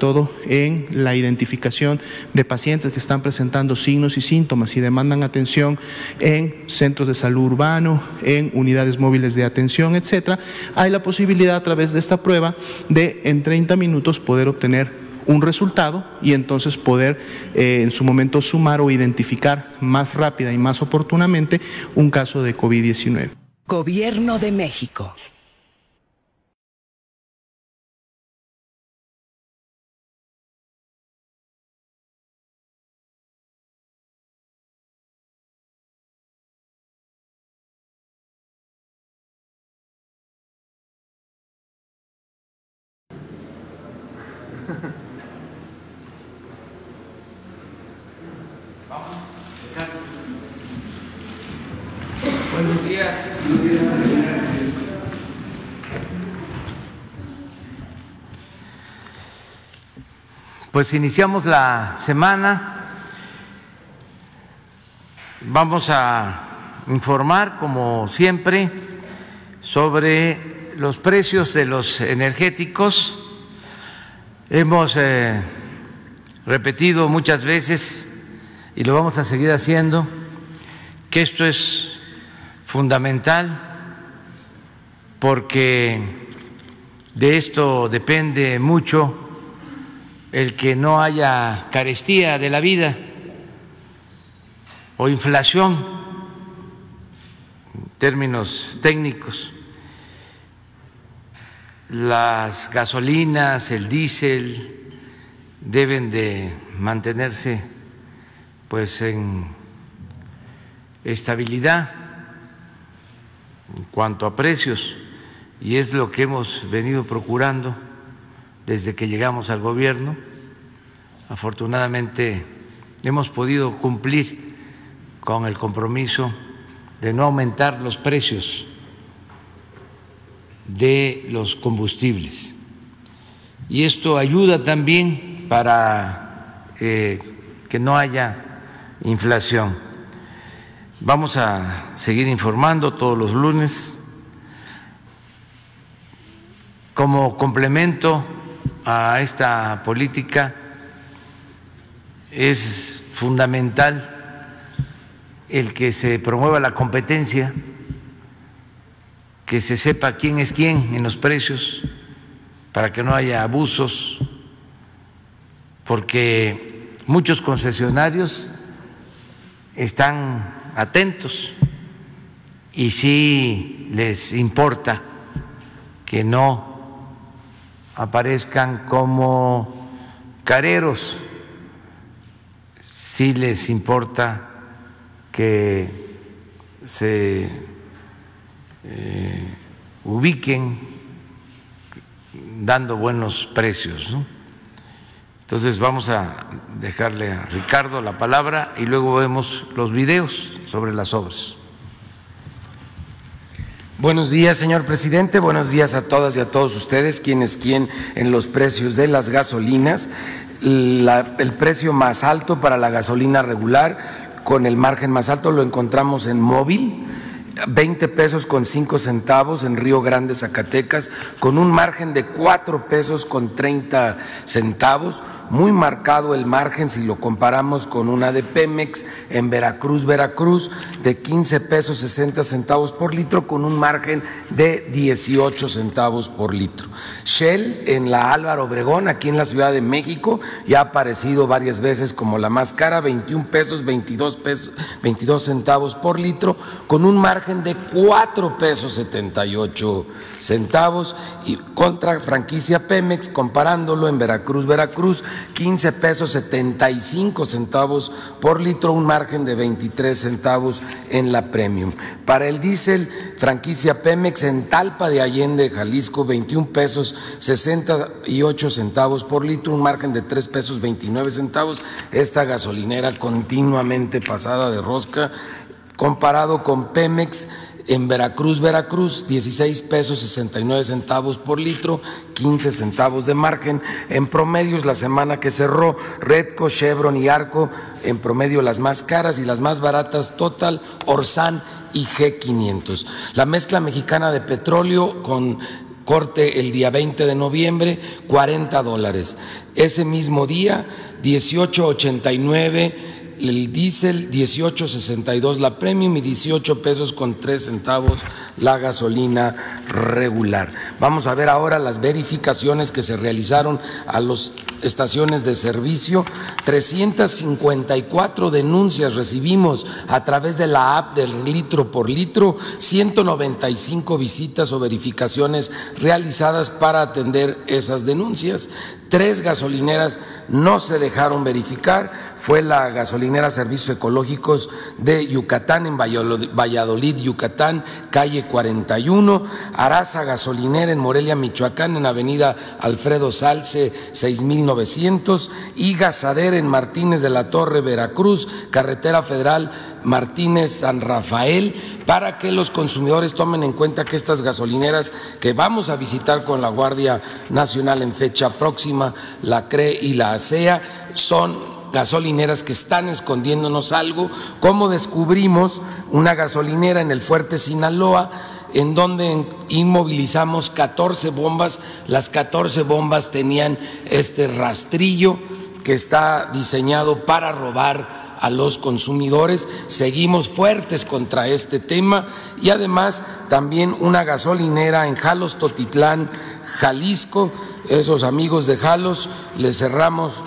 todo en la identificación de pacientes que están presentando signos y síntomas y demandan atención en centros de salud urbano, en unidades móviles de atención, etcétera, hay la posibilidad a través de esta prueba de en 30 minutos poder obtener un resultado y entonces poder eh, en su momento sumar o identificar más rápida y más oportunamente un caso de COVID-19. Gobierno de México. Buenos días. Pues iniciamos la semana. Vamos a informar, como siempre, sobre los precios de los energéticos. Hemos eh, repetido muchas veces, y lo vamos a seguir haciendo, que esto es fundamental porque de esto depende mucho el que no haya carestía de la vida o inflación, en términos técnicos. Las gasolinas, el diésel deben de mantenerse pues en estabilidad en cuanto a precios y es lo que hemos venido procurando desde que llegamos al gobierno. Afortunadamente hemos podido cumplir con el compromiso de no aumentar los precios de los combustibles. Y esto ayuda también para eh, que no haya inflación. Vamos a seguir informando todos los lunes como complemento a esta política es fundamental el que se promueva la competencia, que se sepa quién es quién en los precios, para que no haya abusos, porque muchos concesionarios están atentos y si les importa que no aparezcan como careros, si les importa que se eh, ubiquen dando buenos precios. Entonces vamos a dejarle a Ricardo la palabra y luego vemos los videos sobre las obras. Buenos días, señor presidente. Buenos días a todas y a todos ustedes. ¿Quién es quién en los precios de las gasolinas? el precio más alto para la gasolina regular, con el margen más alto, lo encontramos en móvil 20 pesos con 5 centavos en Río Grande, Zacatecas, con un margen de 4 pesos con 30 centavos, muy marcado el margen si lo comparamos con una de Pemex en Veracruz, Veracruz, de 15 pesos 60 centavos por litro, con un margen de 18 centavos por litro. Shell en la Álvaro Obregón, aquí en la Ciudad de México, ya ha aparecido varias veces como la más cara, 21 pesos, 22 pesos, 22 centavos por litro, con un margen de 4 pesos 78 centavos y contra franquicia Pemex, comparándolo en Veracruz, Veracruz, 15 pesos 75 centavos por litro, un margen de 23 centavos en la premium. Para el diésel, franquicia Pemex en Talpa de Allende, Jalisco, 21 pesos 68 centavos por litro, un margen de 3 pesos 29 centavos. Esta gasolinera continuamente pasada de rosca comparado con Pemex en Veracruz, Veracruz, 16 pesos 69 centavos por litro, 15 centavos de margen. En promedios, la semana que cerró, Redco, Chevron y Arco, en promedio las más caras y las más baratas, Total, Orsan y G500. La mezcla mexicana de petróleo con corte el día 20 de noviembre, 40 dólares. Ese mismo día, 18.89 el diésel 18.62 la premium y 18 pesos con 3 centavos la gasolina regular. Vamos a ver ahora las verificaciones que se realizaron a las estaciones de servicio. 354 denuncias recibimos a través de la app del litro por litro, 195 visitas o verificaciones realizadas para atender esas denuncias. Tres gasolineras no se dejaron verificar, fue la gasolinera Servicios Ecológicos de Yucatán, en Valladolid, Yucatán, calle 41, Araza Gasolinera en Morelia, Michoacán, en Avenida Alfredo Salce, 6900, y Gasader en Martínez de la Torre, Veracruz, Carretera Federal Martínez San Rafael, para que los consumidores tomen en cuenta que estas gasolineras que vamos a visitar con la Guardia Nacional en fecha próxima, la CRE y la ASEA, son gasolineras que están escondiéndonos algo, como descubrimos una gasolinera en el fuerte Sinaloa, en donde inmovilizamos 14 bombas, las 14 bombas tenían este rastrillo que está diseñado para robar a los consumidores. Seguimos fuertes contra este tema y además también una gasolinera en Jalos Totitlán, Jalisco. Esos amigos de Jalos les cerramos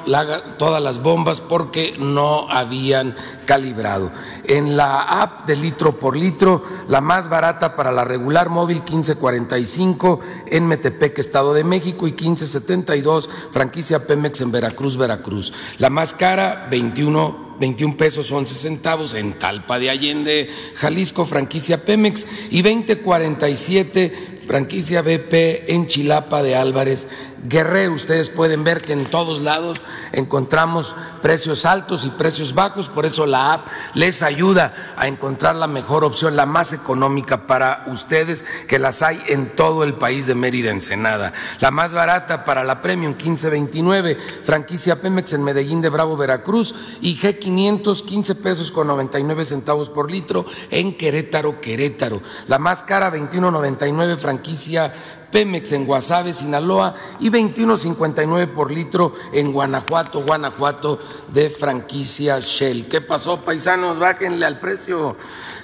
todas las bombas porque no habían calibrado. En la app de litro por litro, la más barata para la regular móvil 1545 en Metepec, Estado de México y 1572 franquicia Pemex en Veracruz, Veracruz. La más cara 21 21 pesos 11 centavos en Talpa de Allende, Jalisco, franquicia Pemex, y 2047 franquicia BP en Chilapa de Álvarez Guerrero. Ustedes pueden ver que en todos lados encontramos precios altos y precios bajos, por eso la app les ayuda a encontrar la mejor opción, la más económica para ustedes, que las hay en todo el país de Mérida, Ensenada. La más barata para la Premium 1529, franquicia Pemex en Medellín de Bravo, Veracruz, y G500 15 pesos con 99 centavos por litro en Querétaro, Querétaro. La más cara 21.99, franquicia Pemex en Guasave, Sinaloa y 21.59 por litro en Guanajuato, Guanajuato de franquicia Shell. ¿Qué pasó, paisanos? Bájenle al precio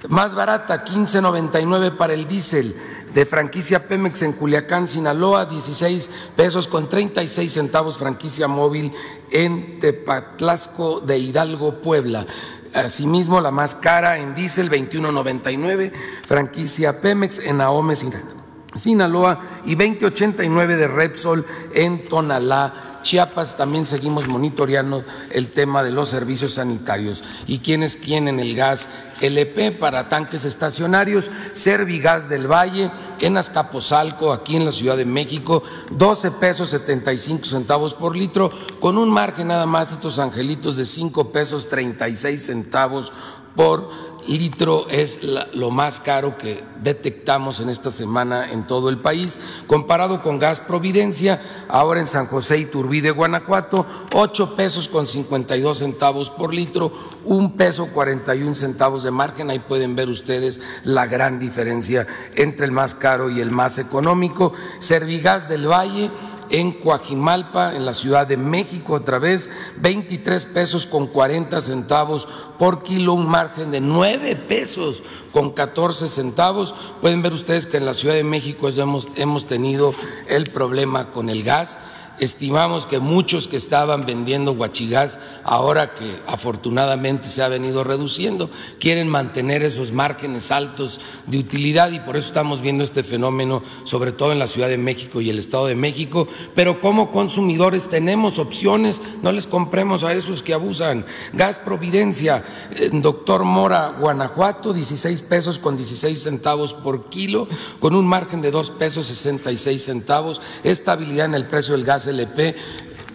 más barata, 15.99 para el diésel de franquicia Pemex en Culiacán, Sinaloa, 16 pesos con 36 centavos franquicia móvil en Tepatlasco de Hidalgo, Puebla. Asimismo, la más cara en diésel, 21.99, franquicia Pemex en Ahome, Sinaloa. Sinaloa y 2089 de Repsol en Tonalá. Chiapas también seguimos monitoreando el tema de los servicios sanitarios y quienes tienen el gas LP para tanques estacionarios, Servigas del Valle en Azcapotzalco, aquí en la Ciudad de México, 12 pesos 75 centavos por litro, con un margen nada más de estos angelitos de 5 pesos 36 centavos por litro es lo más caro que detectamos en esta semana en todo el país, comparado con gas Providencia, ahora en San José y Turbide, Guanajuato, 8 pesos con 52 centavos por litro, un peso 41 centavos de margen, ahí pueden ver ustedes la gran diferencia entre el más caro y el más económico. Servigas del Valle, en Coajimalpa, en la Ciudad de México, otra vez 23 pesos con 40 centavos por kilo, un margen de 9 pesos con 14 centavos. Pueden ver ustedes que en la Ciudad de México hemos, hemos tenido el problema con el gas Estimamos que muchos que estaban vendiendo guachigás, ahora que afortunadamente se ha venido reduciendo, quieren mantener esos márgenes altos de utilidad y por eso estamos viendo este fenómeno, sobre todo en la Ciudad de México y el Estado de México. Pero como consumidores tenemos opciones, no les compremos a esos que abusan. Gas Providencia, doctor Mora, Guanajuato, 16 pesos con 16 centavos por kilo, con un margen de 2 pesos 66 centavos, estabilidad en el precio del gas LP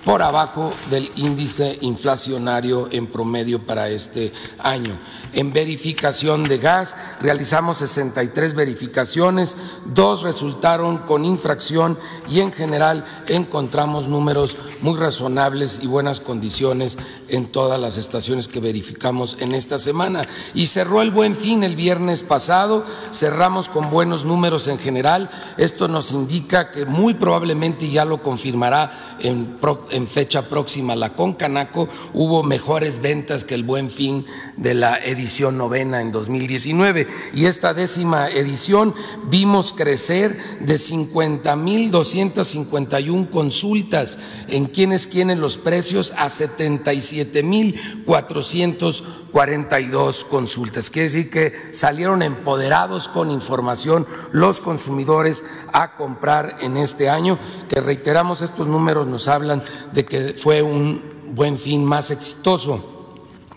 por abajo del índice inflacionario en promedio para este año. En verificación de gas realizamos 63 verificaciones, dos resultaron con infracción y en general encontramos números muy razonables y buenas condiciones en todas las estaciones que verificamos en esta semana. Y cerró el buen fin el viernes pasado, cerramos con buenos números en general. Esto nos indica que muy probablemente, ya lo confirmará en, en fecha próxima la Concanaco, hubo mejores ventas que el buen fin de la edición novena en 2019. Y esta décima edición vimos crecer de 50.251 consultas en quienes quieren los precios a 77.442 consultas. Quiere decir que salieron empoderados con información los consumidores a comprar en este año, que reiteramos estos números nos hablan de que fue un buen fin más exitoso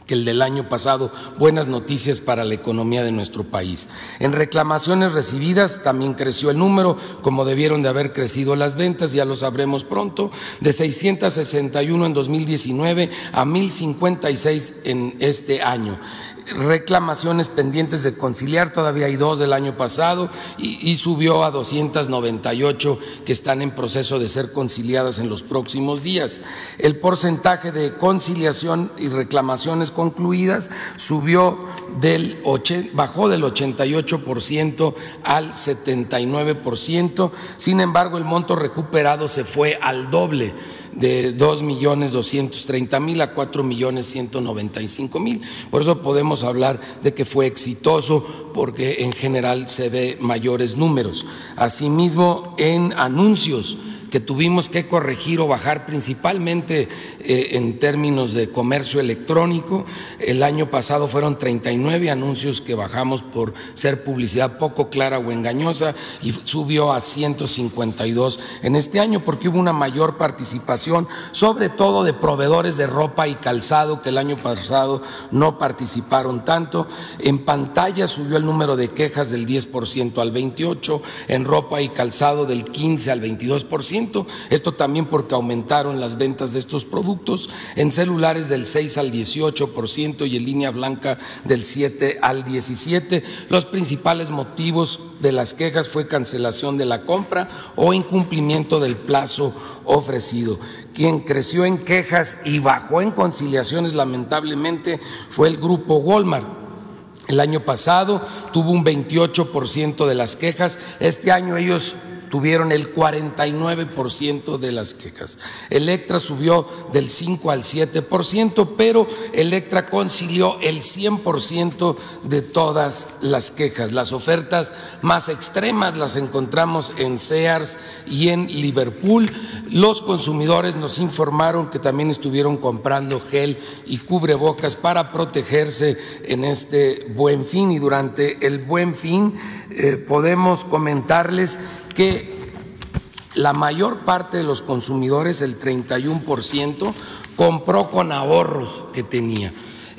que el del año pasado. Buenas noticias para la economía de nuestro país. En reclamaciones recibidas también creció el número, como debieron de haber crecido las ventas, ya lo sabremos pronto, de 661 en 2019 a 1056 en este año reclamaciones pendientes de conciliar, todavía hay dos del año pasado y, subió a 298 que están en proceso de ser conciliadas en los próximos días. El porcentaje de conciliación y reclamaciones concluidas subió del bajó del 88% al 79%, sin embargo el monto recuperado se fue al doble de 2 millones 230 mil a 4 millones 195 mil. Por eso podemos hablar de que fue exitoso porque en general se ve mayores números. Asimismo, en anuncios que tuvimos que corregir o bajar principalmente eh, en términos de comercio electrónico. El año pasado fueron 39 anuncios que bajamos por ser publicidad poco clara o engañosa y subió a 152 en este año porque hubo una mayor participación, sobre todo de proveedores de ropa y calzado que el año pasado no participaron tanto. En pantalla subió el número de quejas del 10% al 28, en ropa y calzado del 15 al 22% esto también porque aumentaron las ventas de estos productos, en celulares del 6 al 18% y en línea blanca del 7 al 17. Los principales motivos de las quejas fue cancelación de la compra o incumplimiento del plazo ofrecido. Quien creció en quejas y bajó en conciliaciones lamentablemente fue el grupo Walmart. El año pasado tuvo un 28% de las quejas, este año ellos tuvieron el 49% de las quejas. Electra subió del 5 al 7%, pero Electra concilió el 100% de todas las quejas. Las ofertas más extremas las encontramos en Sears y en Liverpool. Los consumidores nos informaron que también estuvieron comprando gel y cubrebocas para protegerse en este buen fin y durante el buen fin eh, podemos comentarles que la mayor parte de los consumidores, el 31%, compró con ahorros que tenía.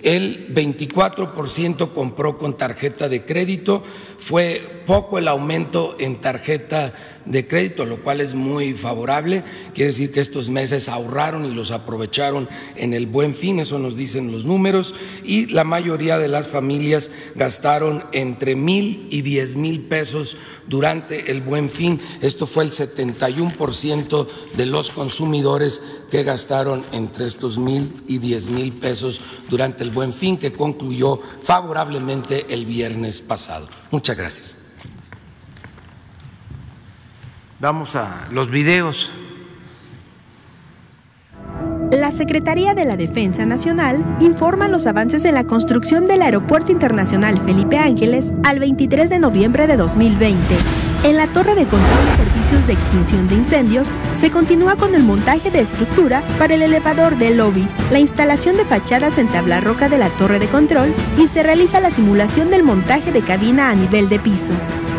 El 24% compró con tarjeta de crédito, fue poco el aumento en tarjeta de crédito, lo cual es muy favorable. Quiere decir que estos meses ahorraron y los aprovecharon en el buen fin, eso nos dicen los números, y la mayoría de las familias gastaron entre mil y diez mil pesos durante el buen fin. Esto fue el 71% de los consumidores que gastaron entre estos mil y diez mil pesos durante el buen fin, que concluyó favorablemente el viernes pasado. Muchas gracias. Vamos a los videos. La Secretaría de la Defensa Nacional informa los avances en la construcción del Aeropuerto Internacional Felipe Ángeles al 23 de noviembre de 2020. En la torre de control y servicios de extinción de incendios, se continúa con el montaje de estructura para el elevador del lobby, la instalación de fachadas en tabla roca de la torre de control y se realiza la simulación del montaje de cabina a nivel de piso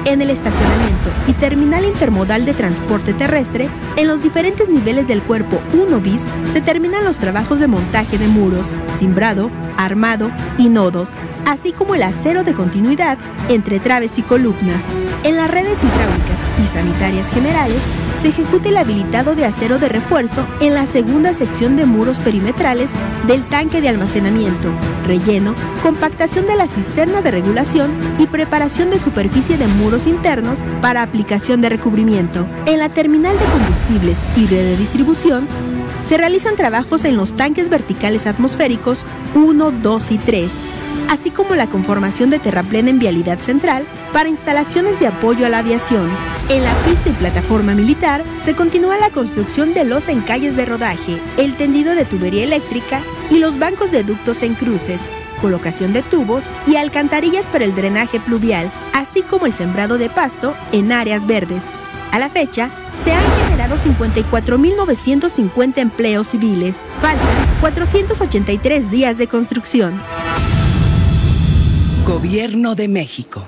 en el estacionamiento y terminal intermodal de transporte terrestre, en los diferentes niveles del cuerpo 1 bis se terminan los trabajos de montaje de muros, cimbrado, armado y nodos, así como el acero de continuidad entre traves y columnas. En las redes hidráulicas y sanitarias generales se ejecuta el habilitado de acero de refuerzo en la segunda sección de muros perimetrales del tanque de almacenamiento, relleno, compactación de la cisterna de regulación y preparación de superficie de muros internos para aplicación de recubrimiento. En la terminal de combustibles y red de distribución, se realizan trabajos en los tanques verticales atmosféricos 1, 2 y 3, así como la conformación de terraplén en vialidad central para instalaciones de apoyo a la aviación. En la pista y plataforma militar se continúa la construcción de los encalles de rodaje, el tendido de tubería eléctrica y los bancos de ductos en cruces, colocación de tubos y alcantarillas para el drenaje pluvial, así como el sembrado de pasto en áreas verdes. A la fecha, se han generado 54.950 empleos civiles. Faltan 483 días de construcción. Gobierno de México.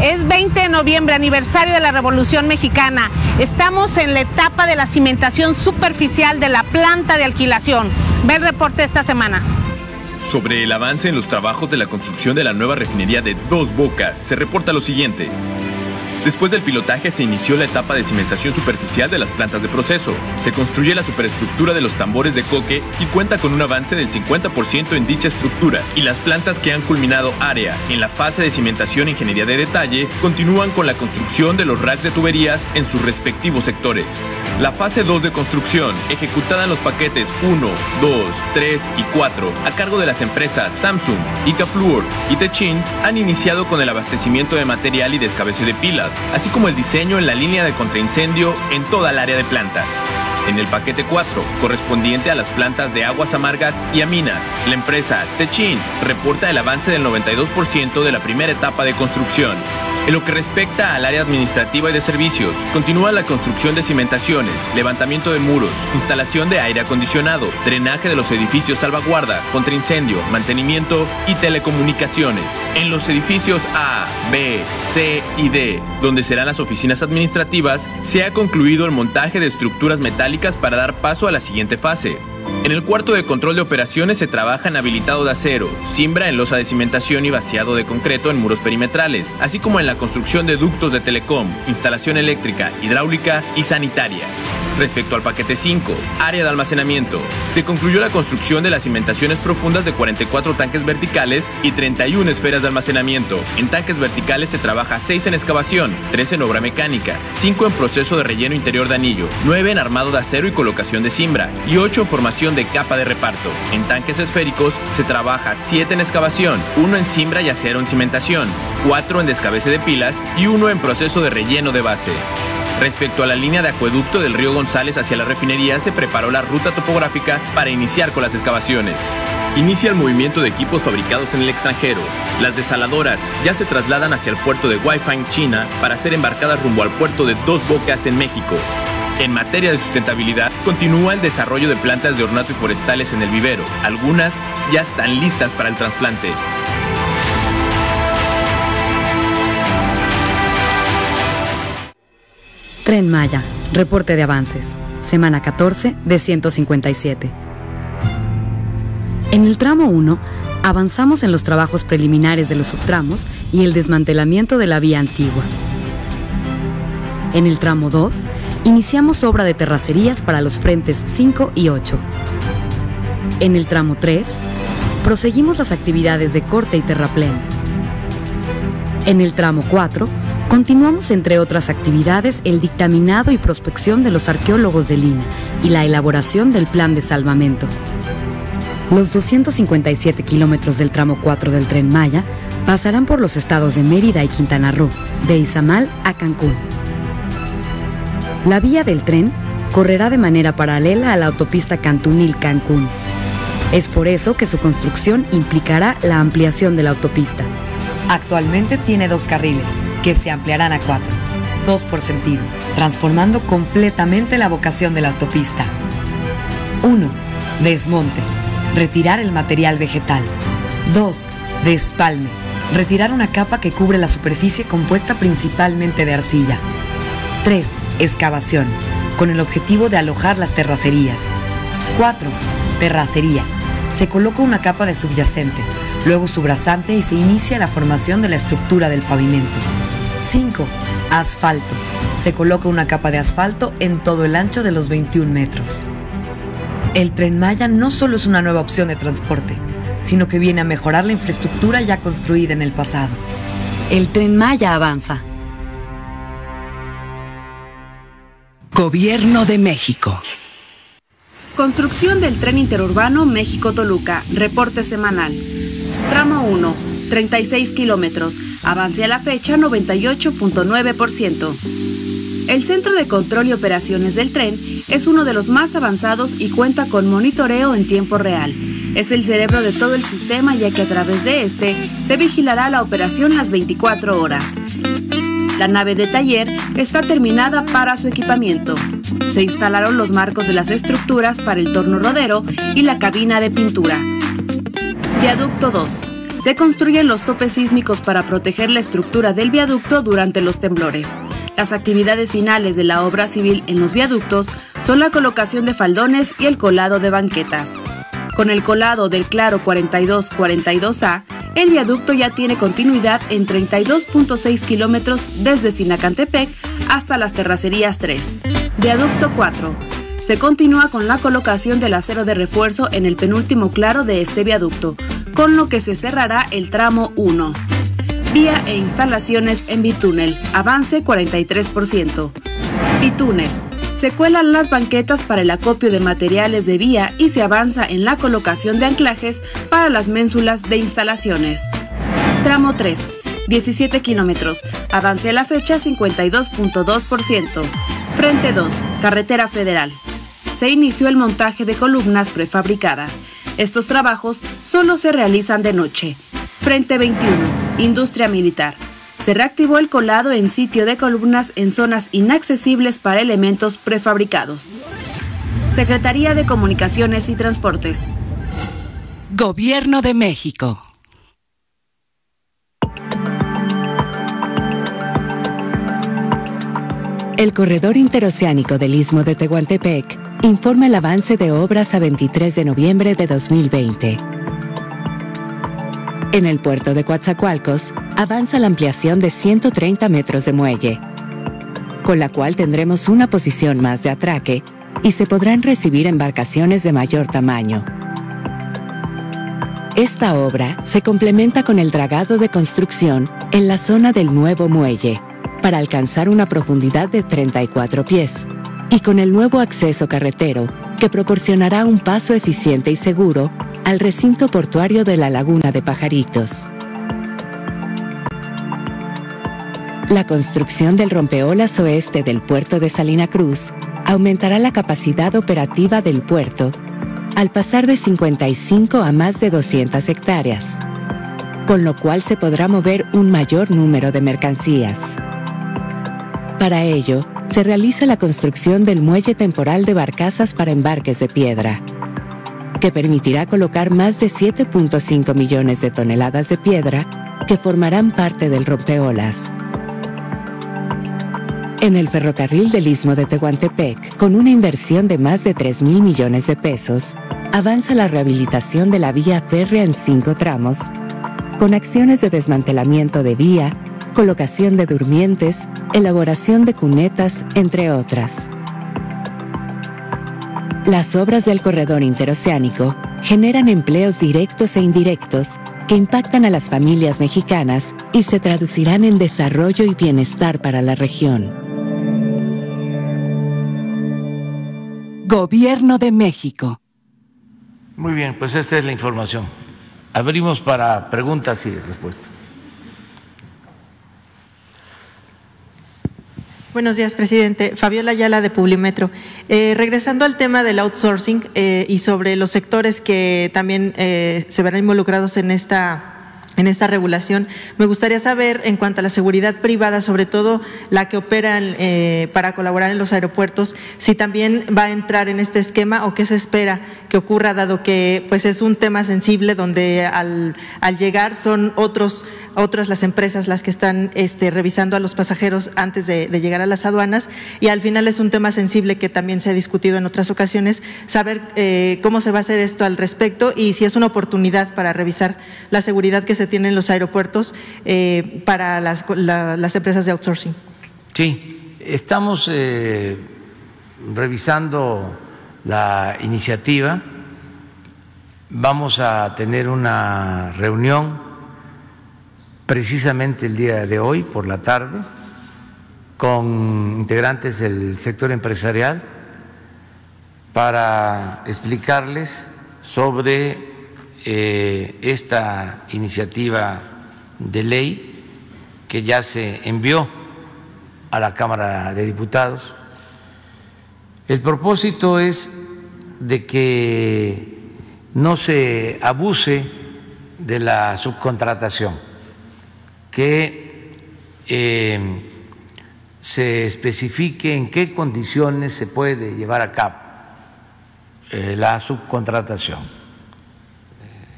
Es 20 de noviembre, aniversario de la Revolución Mexicana. Estamos en la etapa de la cimentación superficial de la planta de alquilación. Ve el reporte esta semana. Sobre el avance en los trabajos de la construcción de la nueva refinería de Dos Bocas, se reporta lo siguiente. Después del pilotaje se inició la etapa de cimentación superficial de las plantas de proceso. Se construye la superestructura de los tambores de coque y cuenta con un avance del 50% en dicha estructura. Y las plantas que han culminado área en la fase de cimentación e ingeniería de detalle continúan con la construcción de los racks de tuberías en sus respectivos sectores. La fase 2 de construcción, ejecutada en los paquetes 1, 2, 3 y 4, a cargo de las empresas Samsung, Icafluor y Techin, han iniciado con el abastecimiento de material y descabece de pilas, así como el diseño en la línea de contraincendio en toda el área de plantas. En el paquete 4, correspondiente a las plantas de aguas amargas y aminas, la empresa Techin reporta el avance del 92% de la primera etapa de construcción. En lo que respecta al área administrativa y de servicios, continúa la construcción de cimentaciones, levantamiento de muros, instalación de aire acondicionado, drenaje de los edificios salvaguarda, contraincendio, mantenimiento y telecomunicaciones. En los edificios A, B, C y D, donde serán las oficinas administrativas, se ha concluido el montaje de estructuras metálicas para dar paso a la siguiente fase, en el cuarto de control de operaciones se trabaja en habilitado de acero, siembra en losa de cimentación y vaciado de concreto en muros perimetrales, así como en la construcción de ductos de telecom, instalación eléctrica, hidráulica y sanitaria. Respecto al paquete 5, área de almacenamiento, se concluyó la construcción de las cimentaciones profundas de 44 tanques verticales y 31 esferas de almacenamiento. En tanques verticales se trabaja 6 en excavación, 3 en obra mecánica, 5 en proceso de relleno interior de anillo, 9 en armado de acero y colocación de cimbra y 8 en formación de capa de reparto. En tanques esféricos se trabaja 7 en excavación, 1 en cimbra y acero en cimentación, 4 en descabece de pilas y 1 en proceso de relleno de base. Respecto a la línea de acueducto del río González hacia la refinería, se preparó la ruta topográfica para iniciar con las excavaciones. Inicia el movimiento de equipos fabricados en el extranjero. Las desaladoras ya se trasladan hacia el puerto de Wi-Fi China para ser embarcadas rumbo al puerto de Dos Bocas en México. En materia de sustentabilidad, continúa el desarrollo de plantas de ornato y forestales en el vivero. Algunas ya están listas para el trasplante. Tren Maya, reporte de avances, semana 14 de 157. En el tramo 1, avanzamos en los trabajos preliminares de los subtramos y el desmantelamiento de la vía antigua. En el tramo 2, iniciamos obra de terracerías para los frentes 5 y 8. En el tramo 3, proseguimos las actividades de corte y terraplén. En el tramo 4, Continuamos, entre otras actividades, el dictaminado y prospección de los arqueólogos de Lina y la elaboración del plan de salvamento. Los 257 kilómetros del tramo 4 del tren Maya pasarán por los estados de Mérida y Quintana Roo, de Izamal a Cancún. La vía del tren correrá de manera paralela a la autopista Cantunil-Cancún. Es por eso que su construcción implicará la ampliación de la autopista. Actualmente tiene dos carriles, que se ampliarán a cuatro, dos por sentido, transformando completamente la vocación de la autopista. 1. Desmonte, retirar el material vegetal. 2. Despalme, retirar una capa que cubre la superficie compuesta principalmente de arcilla. 3. Excavación, con el objetivo de alojar las terracerías. 4. Terracería, se coloca una capa de subyacente, luego su brazante y se inicia la formación de la estructura del pavimento. 5. Asfalto. Se coloca una capa de asfalto en todo el ancho de los 21 metros. El tren Maya no solo es una nueva opción de transporte, sino que viene a mejorar la infraestructura ya construida en el pasado. El tren Maya avanza. Gobierno de México. Construcción del tren interurbano México-Toluca. Reporte semanal. Tramo 1. 36 kilómetros. Avance a la fecha 98.9%. El Centro de Control y Operaciones del Tren es uno de los más avanzados y cuenta con monitoreo en tiempo real. Es el cerebro de todo el sistema ya que a través de este se vigilará la operación las 24 horas. La nave de taller está terminada para su equipamiento. Se instalaron los marcos de las estructuras para el torno rodero y la cabina de pintura. Viaducto 2. Se construyen los topes sísmicos para proteger la estructura del viaducto durante los temblores. Las actividades finales de la obra civil en los viaductos son la colocación de faldones y el colado de banquetas. Con el colado del Claro 4242A, el viaducto ya tiene continuidad en 32.6 kilómetros desde Sinacantepec hasta las Terracerías 3. Viaducto 4. Se continúa con la colocación del acero de refuerzo en el penúltimo claro de este viaducto, con lo que se cerrará el tramo 1. Vía e instalaciones en bitúnel, avance 43%. Bitúnel. Se cuelan las banquetas para el acopio de materiales de vía y se avanza en la colocación de anclajes para las ménsulas de instalaciones. Tramo 3. 17 kilómetros. Avance a la fecha 52.2%. Frente 2. Carretera Federal. Se inició el montaje de columnas prefabricadas. Estos trabajos solo se realizan de noche. Frente 21, Industria Militar. Se reactivó el colado en sitio de columnas en zonas inaccesibles para elementos prefabricados. Secretaría de Comunicaciones y Transportes. Gobierno de México. El corredor interoceánico del Istmo de Tehuantepec informa el avance de obras a 23 de noviembre de 2020. En el puerto de Coatzacoalcos avanza la ampliación de 130 metros de muelle, con la cual tendremos una posición más de atraque y se podrán recibir embarcaciones de mayor tamaño. Esta obra se complementa con el dragado de construcción en la zona del nuevo muelle, para alcanzar una profundidad de 34 pies, y con el nuevo acceso carretero que proporcionará un paso eficiente y seguro al recinto portuario de la Laguna de Pajaritos. La construcción del rompeolas oeste del puerto de Salina Cruz aumentará la capacidad operativa del puerto al pasar de 55 a más de 200 hectáreas, con lo cual se podrá mover un mayor número de mercancías. Para ello, se realiza la construcción del muelle temporal de barcazas para embarques de piedra que permitirá colocar más de 7.5 millones de toneladas de piedra que formarán parte del rompeolas. En el ferrocarril del Istmo de Tehuantepec, con una inversión de más de 3 mil millones de pesos, avanza la rehabilitación de la vía férrea en cinco tramos, con acciones de desmantelamiento de vía, colocación de durmientes, elaboración de cunetas, entre otras. Las obras del corredor interoceánico generan empleos directos e indirectos que impactan a las familias mexicanas y se traducirán en desarrollo y bienestar para la región. Gobierno de México. Muy bien, pues esta es la información. Abrimos para preguntas y respuestas. Buenos días, presidente. Fabiola Ayala de Publimetro. Eh, regresando al tema del outsourcing eh, y sobre los sectores que también eh, se verán involucrados en esta en esta regulación. Me gustaría saber, en cuanto a la seguridad privada, sobre todo la que operan para colaborar en los aeropuertos, si también va a entrar en este esquema o qué se espera que ocurra, dado que pues es un tema sensible donde al, al llegar son otros otras las empresas las que están este, revisando a los pasajeros antes de, llegar a las aduanas y al final es un tema sensible que también se ha discutido en otras ocasiones, saber eh, cómo se va a hacer esto al respecto y si es una oportunidad para revisar la seguridad que se tiene en los aeropuertos eh, para las, las, empresas de outsourcing. Sí, estamos eh, revisando la iniciativa. Vamos a tener una reunión precisamente el día de hoy por la tarde con integrantes del sector empresarial para explicarles sobre eh, esta iniciativa de ley que ya se envió a la Cámara de Diputados. El propósito es de que no se abuse de la subcontratación, que eh, se especifique en qué condiciones se puede llevar a cabo eh, la subcontratación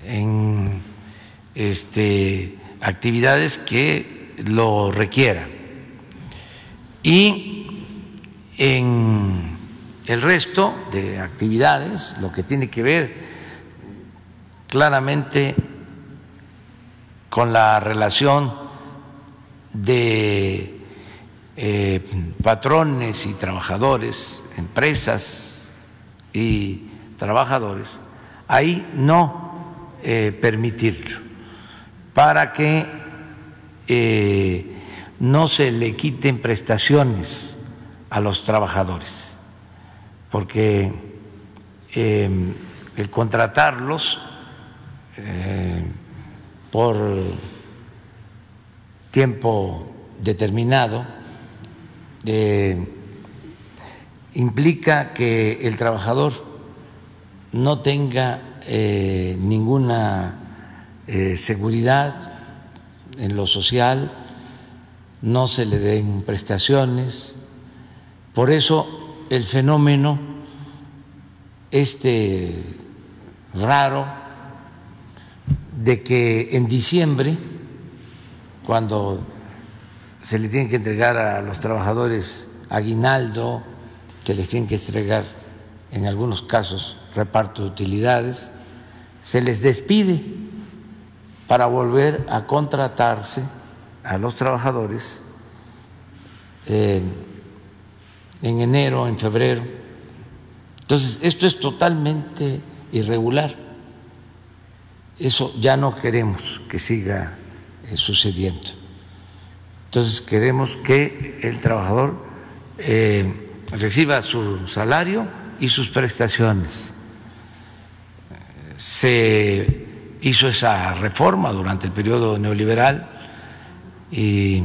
en este, actividades que lo requieran. Y en el resto de actividades, lo que tiene que ver claramente con la relación de eh, patrones y trabajadores, empresas y trabajadores, ahí no eh, permitirlo, para que eh, no se le quiten prestaciones a los trabajadores. Porque el contratarlos por tiempo determinado eh, implica que el trabajador no tenga eh, ninguna seguridad en lo social, no se le den prestaciones. Por eso el fenómeno este raro de que en diciembre, cuando se le tiene que entregar a los trabajadores aguinaldo, se les tiene que entregar en algunos casos reparto de utilidades, se les despide para volver a contratarse a los trabajadores eh, en enero, en febrero. Entonces, esto es totalmente irregular. Eso ya no queremos que siga sucediendo. Entonces, queremos que el trabajador eh, reciba su salario y sus prestaciones. Se hizo esa reforma durante el periodo neoliberal y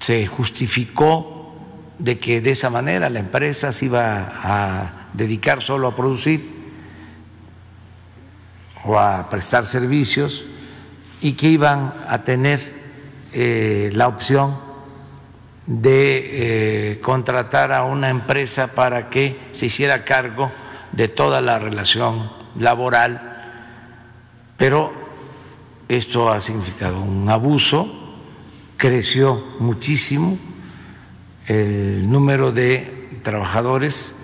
se justificó de que de esa manera la empresa se iba a dedicar solo a producir o a prestar servicios y que iban a tener eh, la opción de eh, contratar a una empresa para que se hiciera cargo de toda la relación laboral, pero esto ha significado un abuso, creció muchísimo el número de trabajadores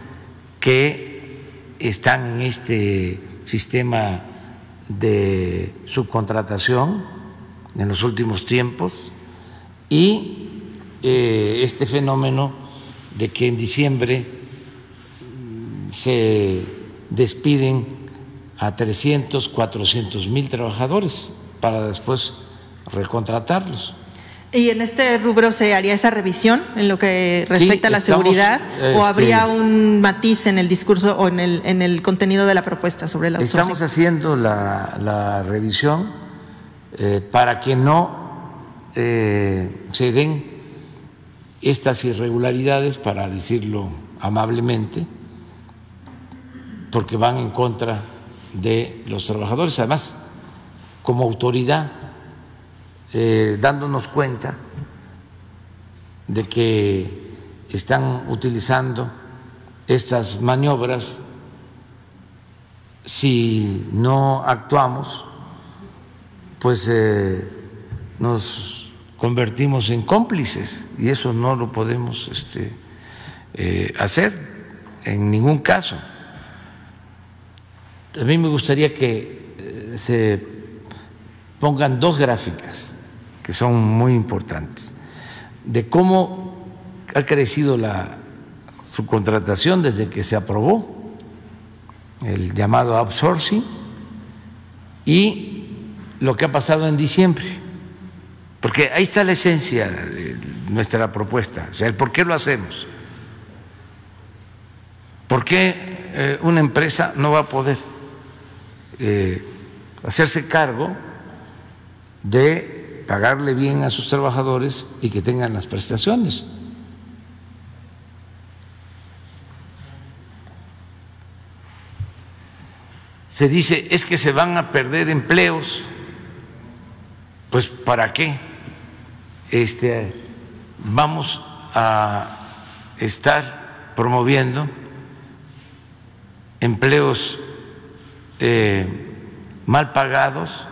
que están en este sistema de subcontratación en los últimos tiempos y eh, este fenómeno de que en diciembre se despiden a 300, 400 mil trabajadores para después recontratarlos. ¿Y en este rubro se haría esa revisión en lo que respecta a la seguridad o este, habría un matiz en el discurso o en el, en el contenido de la propuesta sobre la Estamos haciendo la, revisión eh, para que no eh, se den estas irregularidades, para decirlo amablemente, porque van en contra de los trabajadores. Además, como autoridad eh, dándonos cuenta de que están utilizando estas maniobras si no actuamos, pues eh, nos convertimos en cómplices y eso no lo podemos este, eh, hacer en ningún caso. A mí me gustaría que se pongan dos gráficas que son muy importantes de cómo ha crecido la subcontratación desde que se aprobó el llamado outsourcing y lo que ha pasado en diciembre. Porque ahí está la esencia de nuestra propuesta, o sea, el por qué lo hacemos. ¿Por qué eh, una empresa no va a poder eh, hacerse cargo de pagarle bien a sus trabajadores y que tengan las prestaciones? Se dice, es que se van a perder empleos. Pues ¿para qué? Este, vamos a estar promoviendo empleos eh, mal pagados.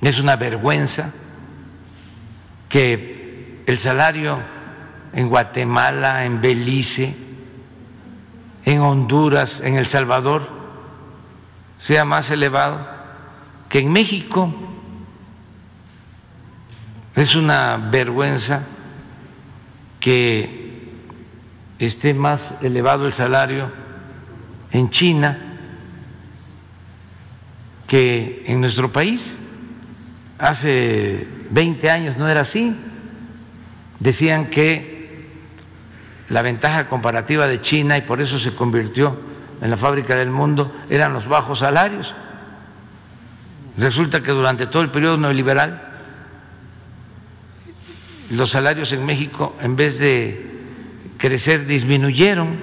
Es una vergüenza que el salario en Guatemala, en Belice, en Honduras, en El Salvador, sea más elevado que en México. Es una vergüenza que esté más elevado el salario en China que en nuestro país. Hace 20 años no era así. Decían que la ventaja comparativa de China, y por eso se convirtió en la fábrica del mundo, eran los bajos salarios. Resulta que durante todo el periodo neoliberal los salarios en México, en vez de crecer, disminuyeron.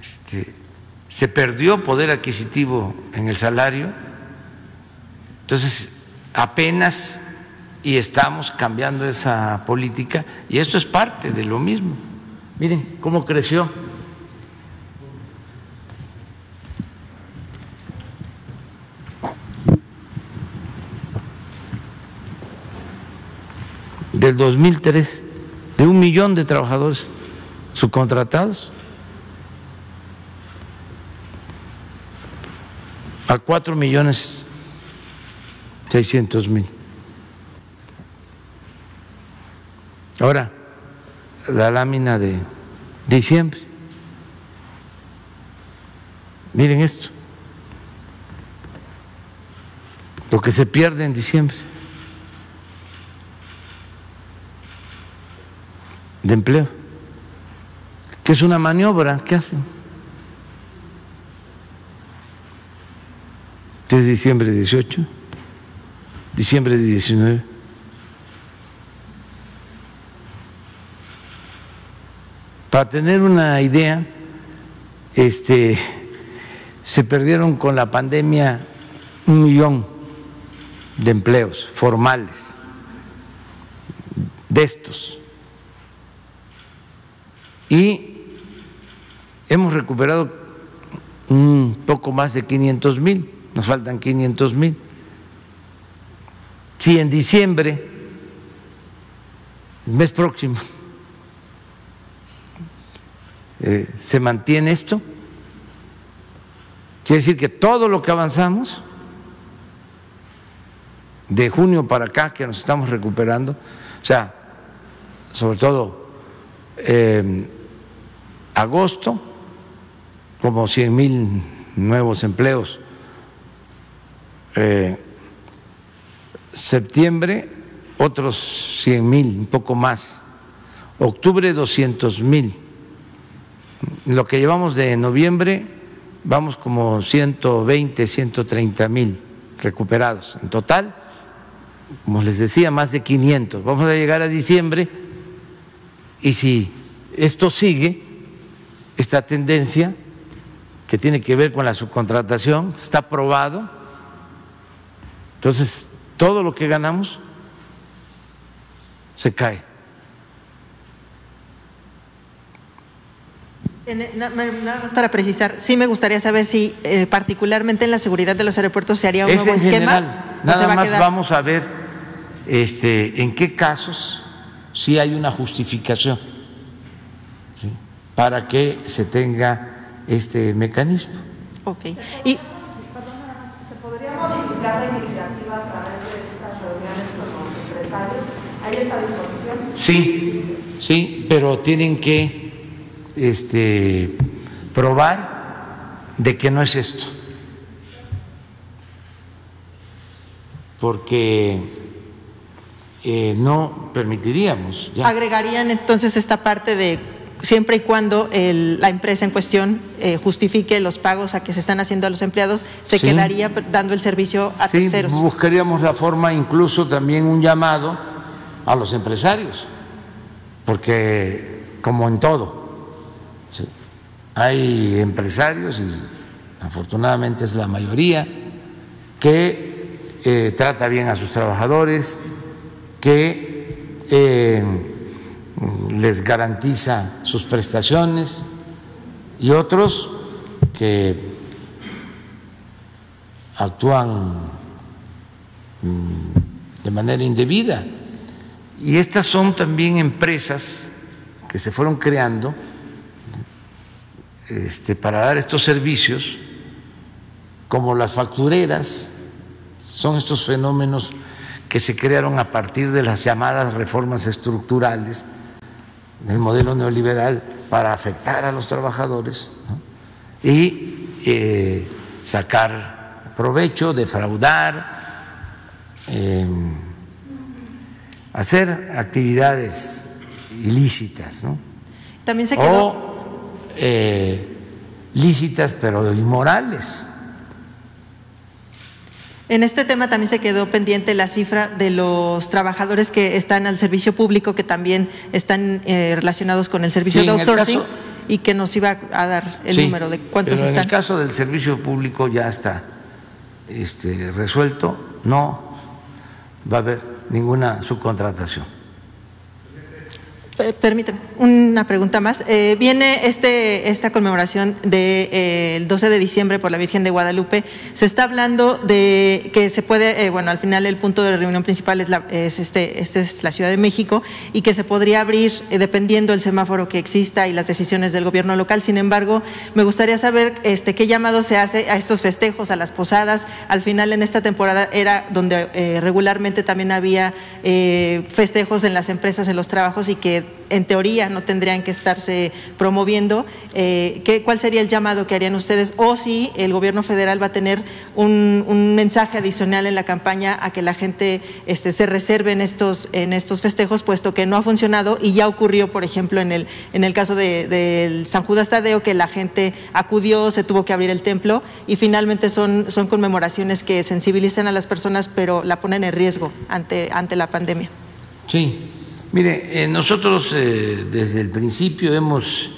Este, se perdió poder adquisitivo en el salario. Entonces, apenas y estamos cambiando esa política y esto es parte de lo mismo. Miren cómo creció. Del 2003, de un millón de trabajadores subcontratados a cuatro millones seiscientos mil. Ahora, la lámina de diciembre. Miren esto. Lo que se pierde en diciembre. De empleo. Que es una maniobra que hacen. De diciembre 18, diciembre de 19. Para tener una idea, este, se perdieron con la pandemia un millón de empleos formales de estos. Y hemos recuperado un poco más de 500 mil, nos faltan 500 mil. Si en diciembre, el mes próximo, eh, se mantiene esto, quiere decir que todo lo que avanzamos de junio para acá, que nos estamos recuperando, o sea, sobre todo eh, agosto, como 100 mil nuevos empleos, eh, septiembre otros 100 mil, un poco más, octubre 200 mil lo que llevamos de noviembre, vamos como 120, 130 mil recuperados. En total, como les decía, más de 500. Vamos a llegar a diciembre y si esto sigue, esta tendencia que tiene que ver con la subcontratación, está probado, entonces todo lo que ganamos se cae. nada más para precisar, sí me gustaría saber si eh, particularmente en la seguridad de los aeropuertos se haría un es nuevo en esquema. General, nada más vamos a ver este, en qué casos sí hay una justificación para que se tenga este mecanismo. Ok. Y, ¿Se podría modificar la iniciativa a través de estas reuniones con los empresarios? ¿Hay esa disposición? Sí, sí, pero tienen que este, probar de que no es esto. Porque eh, no permitiríamos. Ya. Agregarían entonces esta parte de siempre y cuando el, la empresa en cuestión eh, justifique los pagos a que se están haciendo a los empleados, se Sí. quedaría dando el servicio a Sí, terceros. buscaríamos la forma, incluso también un llamado a los empresarios, porque como en todo, hay empresarios, y afortunadamente es la mayoría, que eh, trata bien a sus trabajadores, que eh, les garantiza sus prestaciones, y otros que actúan mm, de manera indebida. Y estas son también empresas que se fueron creando este, para dar estos servicios, como las factureras, son estos fenómenos que se crearon a partir de las llamadas reformas estructurales del modelo neoliberal para afectar a los trabajadores y eh, sacar provecho, defraudar, eh, hacer actividades ilícitas, ¿no? También se quedó. o eh, lícitas pero inmorales. En este tema también se quedó pendiente la cifra de los trabajadores que están al servicio público, que también están eh, relacionados con el servicio Sí, de en outsourcing, caso- y que nos iba a dar el Sí, número de cuántos pero En están. el caso del servicio público ya está este, resuelto, no va a haber ninguna subcontratación. P- Permíteme, una pregunta más. Eh, viene este, esta conmemoración del de, eh, el 12 de diciembre por la Virgen de Guadalupe. Se está hablando de que se puede, eh, bueno, al final el punto de reunión principal es, la, es este, este es la Ciudad de México y que se podría abrir eh, dependiendo el semáforo que exista y las decisiones del gobierno local. Sin embargo, me gustaría saber este, qué llamado se hace a estos festejos, a las posadas. Al final en esta temporada era donde eh, regularmente también había eh, festejos en las empresas, en los trabajos y que en teoría no tendrían que estarse promoviendo. Eh, ¿qué, ¿Cuál sería el llamado que harían ustedes? O si el gobierno federal va a tener un, mensaje adicional en la campaña a que la gente este, se reserve en estos, en estos festejos, puesto que no ha funcionado y ya ocurrió, por ejemplo, en el, en el caso de- del San Judas Tadeo, que la gente acudió, se tuvo que abrir el templo y finalmente son, son conmemoraciones que sensibilizan a las personas, pero la ponen en riesgo ante, ante la pandemia. Sí, mire, eh, nosotros eh, desde el principio hemos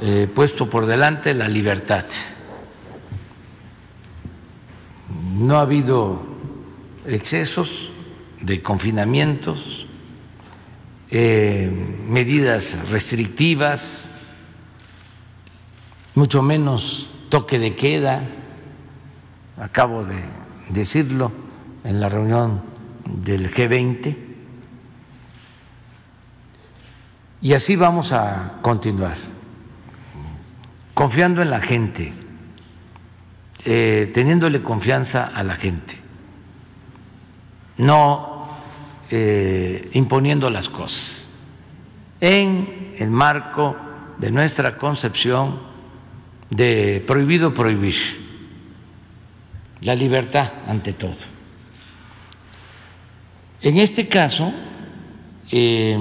eh, puesto por delante la libertad. No ha habido excesos de confinamientos, medidas restrictivas, mucho menos toque de queda. Acabo de decirlo en la reunión del G20. Y así vamos a continuar, confiando en la gente, eh, teniéndole confianza a la gente, no eh, imponiendo las cosas, en el marco de nuestra concepción de prohibido prohibir, la libertad ante todo. En este caso, eh,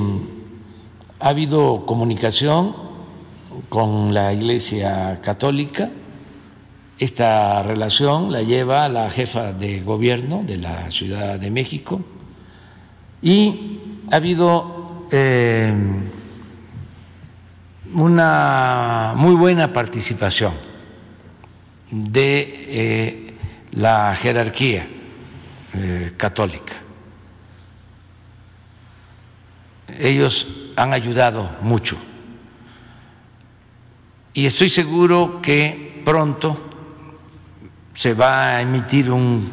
ha habido comunicación con la Iglesia Católica. Esta relación la lleva la jefa de gobierno de la Ciudad de México y ha habido eh, una muy buena participación de eh, la jerarquía eh, católica. Ellos han ayudado mucho y estoy seguro que pronto se va a emitir un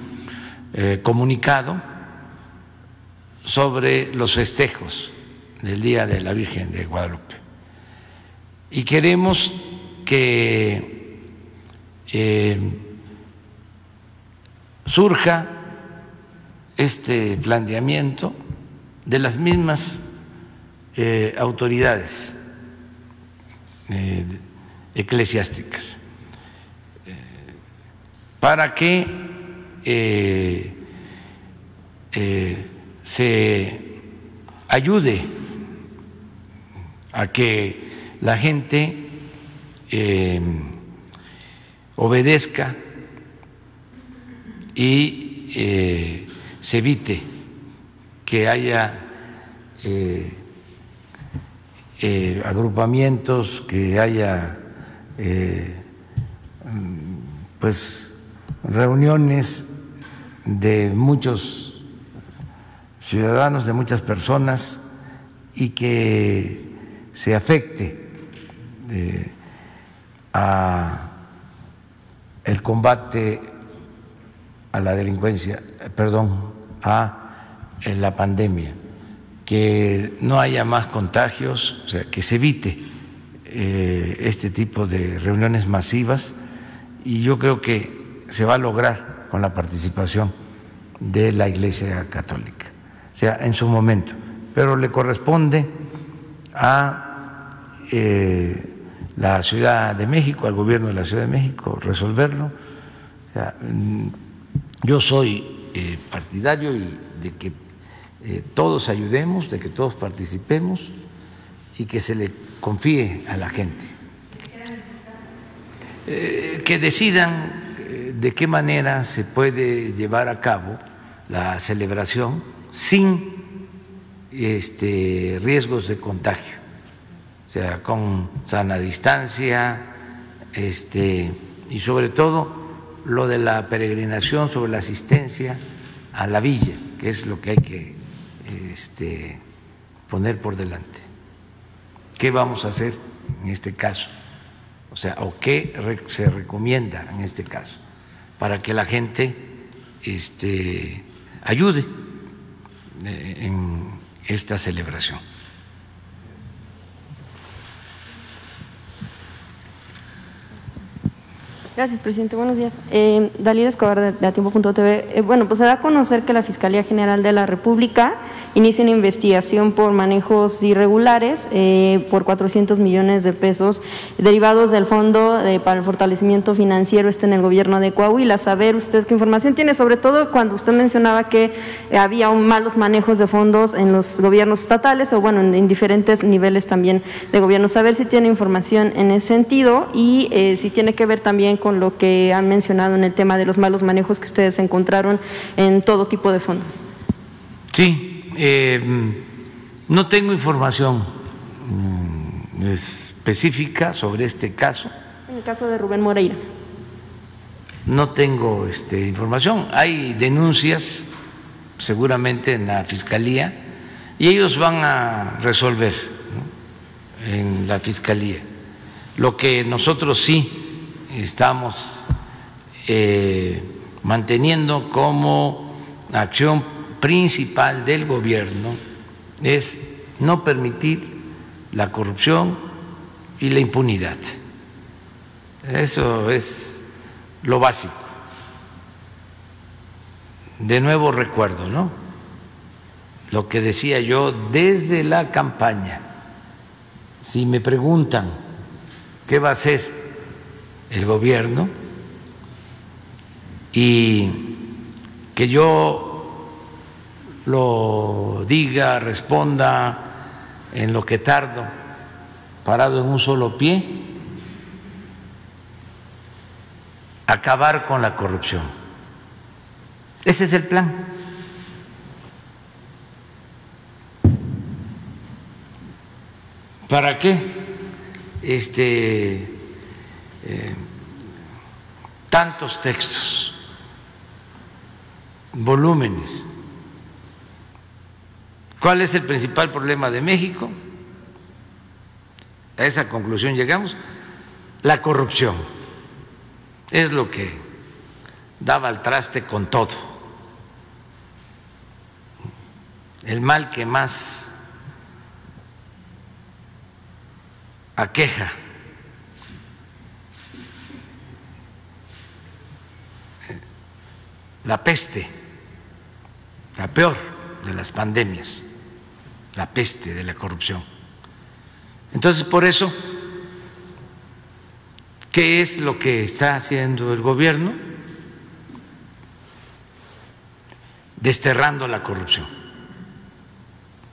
eh, comunicado sobre los festejos del Día de la Virgen de Guadalupe. Y queremos que eh, surja este planteamiento de las mismas eh, autoridades eclesiásticas para que eh, eh, se ayude a que la gente eh, obedezca y se evite que haya agrupamientos, que haya pues reuniones de muchos ciudadanos, de muchas personas y que se afecte eh, a el combate a la delincuencia, perdón, a la pandemia, que no haya más contagios, o sea, que se evite eh, este tipo de reuniones masivas y yo creo que se va a lograr con la participación de la Iglesia Católica, o sea, en su momento, pero le corresponde a eh, la Ciudad de México, al gobierno de la Ciudad de México, resolverlo. Mm, yo soy eh, partidario de que eh, todos ayudemos, de que todos participemos y que se le confíe a la gente. que decidan de qué manera se puede llevar a cabo la celebración sin este, riesgos de contagio, o sea, con sana distancia este, y sobre todo lo de la peregrinación sobre la asistencia a la villa, que es lo que hay que este, poner por delante. ¿Qué vamos a hacer en este caso? O sea, ¿o qué se recomienda en este caso? para que la gente este, ayude eh, en esta celebración. Gracias, presidente. Buenos días. Eh, Dalila Escobar de, de Atiempo.tv. Eh, bueno, pues se da a conocer que la Fiscalía General de la República inicia una investigación por manejos irregulares eh, por 400 millones de pesos derivados del Fondo para el Fortalecimiento Financiero este en el gobierno de Coahuila. Saber usted qué información tiene, sobre todo cuando usted mencionaba que había malos manejos de fondos en los gobiernos estatales o bueno, en, diferentes niveles también de gobierno. Saber si tiene información en ese sentido y eh, si tiene que ver también con lo que han mencionado en el tema de los malos manejos que ustedes encontraron en todo tipo de fondos. Sí, eh, no tengo información mm, específica sobre este caso. En el caso de Rubén Moreira. No tengo este, información. Hay denuncias seguramente en la fiscalía y ellos van a resolver en la fiscalía. Lo que nosotros sí estamos eh, manteniendo como acción principal del gobierno es no permitir la corrupción y la impunidad. Eso es lo básico. De nuevo recuerdo, ¿no? Lo que decía yo desde la campaña. Si me preguntan qué va a hacer el gobierno y que yo lo diga, responda en lo que tardo, parado en un solo pie, acabar con la corrupción. Ese es el plan. ¿Para qué? Este, eh, tantos textos, volúmenes. ¿Cuál es el principal problema de México? A esa conclusión llegamos. la corrupción. Es lo que daba al traste con todo. El mal que más aqueja la peste, la peor de las pandemias, la peste de la corrupción. Entonces, por eso, ¿qué es lo que está haciendo el gobierno? Desterrando la corrupción.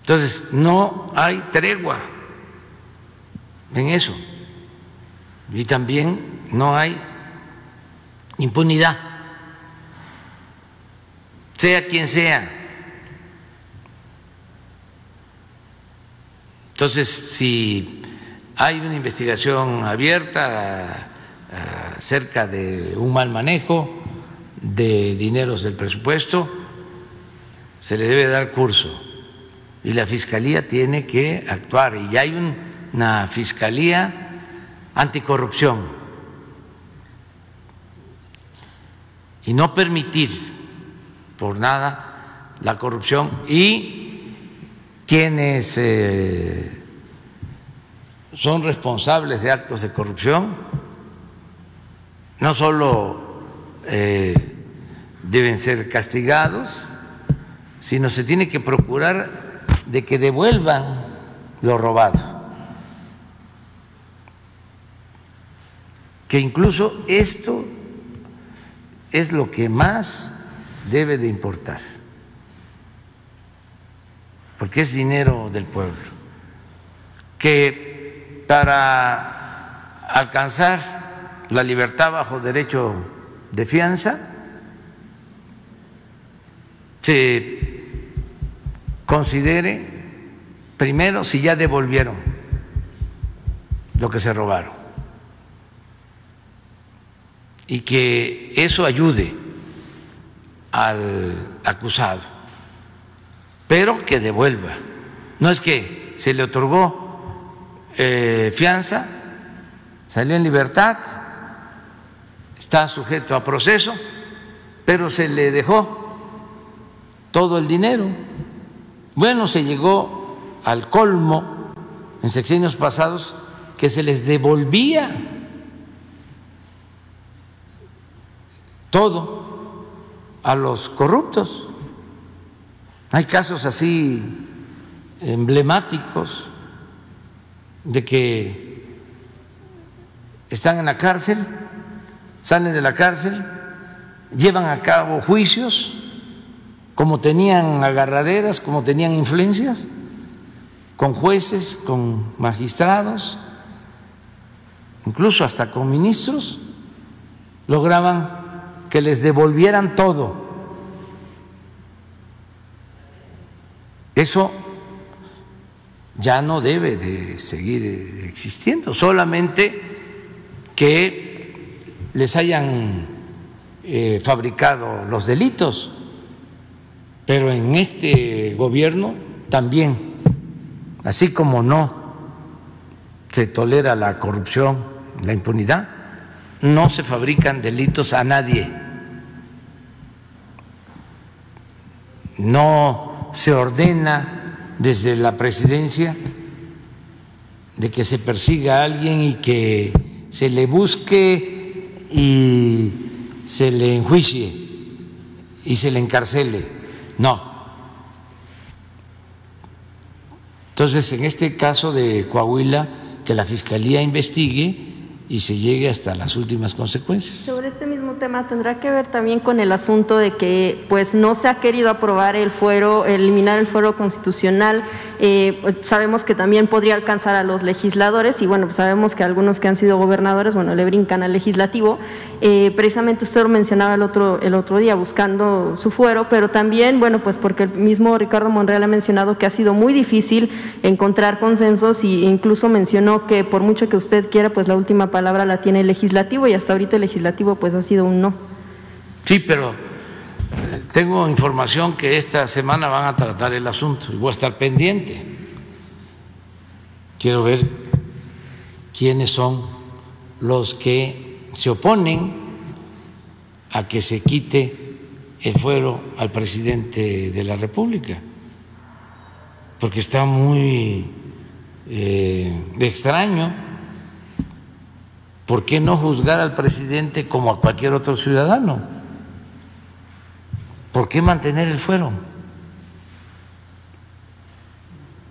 Entonces, no hay tregua en eso. Y también no hay impunidad, sea quien sea. Entonces, si hay una investigación abierta acerca de un mal manejo de dineros del presupuesto, se le debe dar curso y la Fiscalía tiene que actuar. Y hay una Fiscalía anticorrupción y no permitir por nada la corrupción y quienes eh, son responsables de actos de corrupción no solo eh, deben ser castigados, sino se tiene que procurar de que devuelvan lo robado. Que incluso esto es lo que más debe de importar, porque es dinero del pueblo, que para alcanzar la libertad bajo derecho de fianza se considere primero si ya devolvieron lo que se robaron. Y que eso ayude al acusado, pero que devuelva. No es que se le otorgó eh, fianza, salió en libertad, está sujeto a proceso, pero se le dejó todo el dinero. Bueno, se llegó al colmo en sexenios pasados que se les devolvía todo a los corruptos. Hay casos así emblemáticos de que están en la cárcel, salen de la cárcel, llevan a cabo juicios como tenían agarraderas, como tenían influencias, con jueces, con magistrados, incluso hasta con ministros, lograban que les devolvieran todo. Eso ya no debe de seguir existiendo, solamente que les hayan eh, fabricado los delitos pero en este gobierno también, así como no se tolera la corrupción, la impunidad, no se fabrican delitos a nadie. No se ordena desde la presidencia de que se persiga a alguien y que se le busque y se le enjuicie y se le encarcele no. Entonces, en este caso de Coahuila, que la Fiscalía investigue y se llegue hasta las últimas consecuencias. Sobre este mismo tema tendrá que ver también con el asunto de que pues no se ha querido aprobar el fuero, eliminar el fuero constitucional. Eh, sabemos que también podría alcanzar a los legisladores y bueno, pues sabemos que algunos que han sido gobernadores, bueno, le brincan al legislativo. Eh, precisamente usted lo mencionaba el otro, el otro día buscando su fuero, pero también, bueno, pues porque el mismo Ricardo Monreal ha mencionado que ha sido muy difícil encontrar consensos e incluso mencionó que por mucho que usted quiera, pues la última palabra la tiene el legislativo y hasta ahorita el legislativo pues ha sido un no. Sí, pero eh, tengo información que esta semana van a tratar el asunto y voy a estar pendiente. Quiero ver quiénes son los que se oponen a que se quite el fuero al presidente de la República, porque está muy eh, extraño. ¿Por qué no juzgar al presidente como a cualquier otro ciudadano? ¿Por qué mantener el fuero?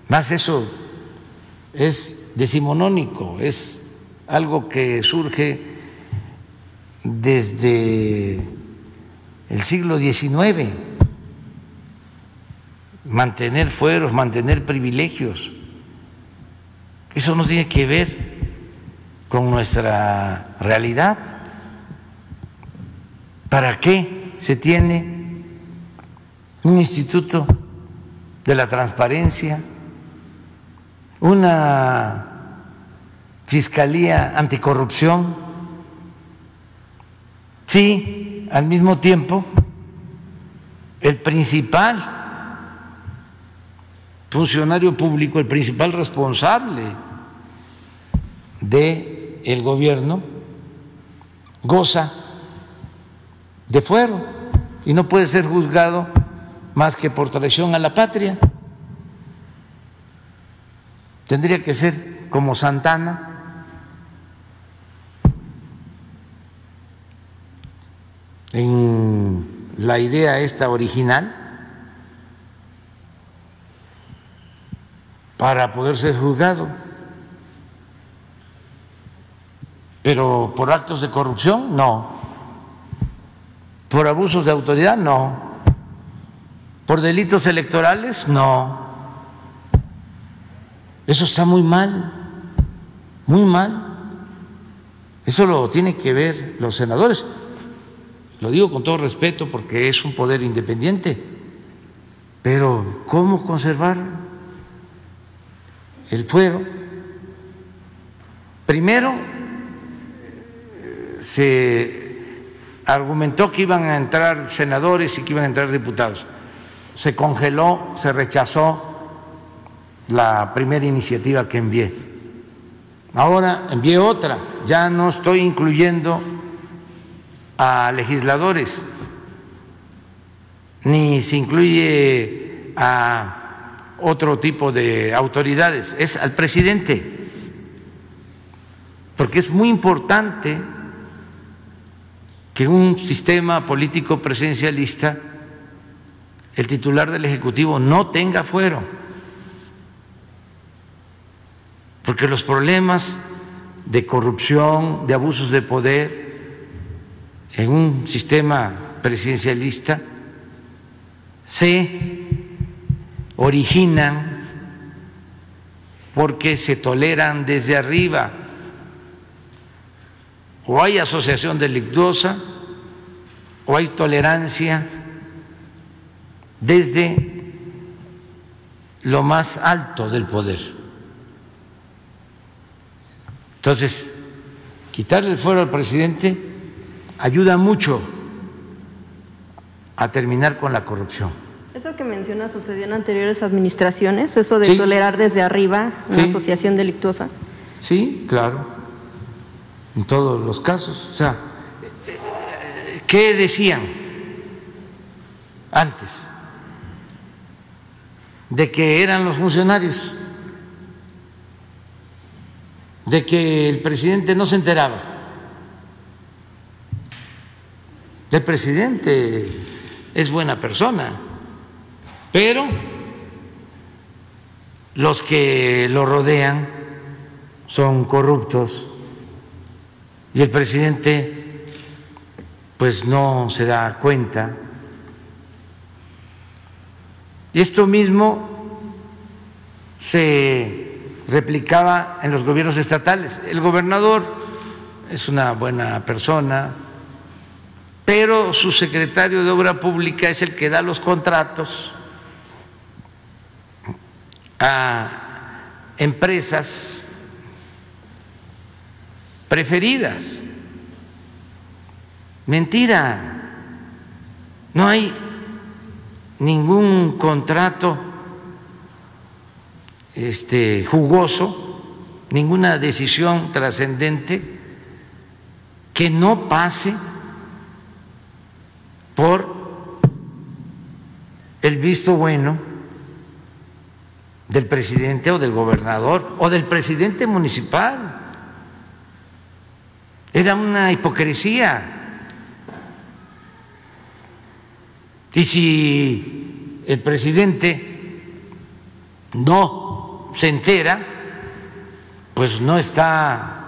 Más eso es decimonónico, es algo que surge desde el siglo XIX, mantener fueros, mantener privilegios. Eso no tiene que ver con nuestra realidad. ¿Para qué se tiene un instituto de la transparencia, una fiscalía anticorrupción? Sí, al mismo tiempo, el principal funcionario público, el principal responsable del el gobierno, goza de fuero y no puede ser juzgado más que por traición a la patria. Tendría que ser como Santana, en la idea esta original para poder ser juzgado. Pero por actos de corrupción, no. Por abusos de autoridad, no. Por delitos electorales, no. Eso está muy mal, muy mal. Eso lo tienen que ver los senadores. Lo digo con todo respeto porque es un poder independiente, pero ¿cómo conservar el fuero? Primero, se argumentó que iban a entrar senadores y que iban a entrar diputados. Se congeló, se rechazó la primera iniciativa que envié. Ahora envié otra, ya no estoy incluyendo a legisladores, ni se incluye a otro tipo de autoridades, es al presidente, porque es muy importante que un sistema político presidencialista, el titular del Ejecutivo no tenga fuero, porque los problemas de corrupción, de abusos de poder, en un sistema presidencialista se originan porque se toleran desde arriba o hay asociación delictuosa o hay tolerancia desde lo más alto del poder. Entonces, quitarle el fuero al presidente ayuda mucho a terminar con la corrupción. Eso que menciona sucedió en anteriores administraciones, eso de tolerar desde arriba una asociación delictuosa. Sí, claro, en todos los casos. O sea, ¿qué decían antes? De que eran los funcionarios, de que el presidente no se enteraba El presidente es buena persona, pero los que lo rodean son corruptos y el presidente pues no se da cuenta. Y esto mismo se replicaba en los gobiernos estatales. El gobernador es una buena persona, pero su secretario de Obra Pública es el que da los contratos a empresas preferidas. Mentira, no hay ningún contrato este, jugoso, ninguna decisión trascendente que no pase por el visto bueno del presidente o del gobernador o del presidente municipal. Era una hipocresía. Y si el presidente no se entera, pues no está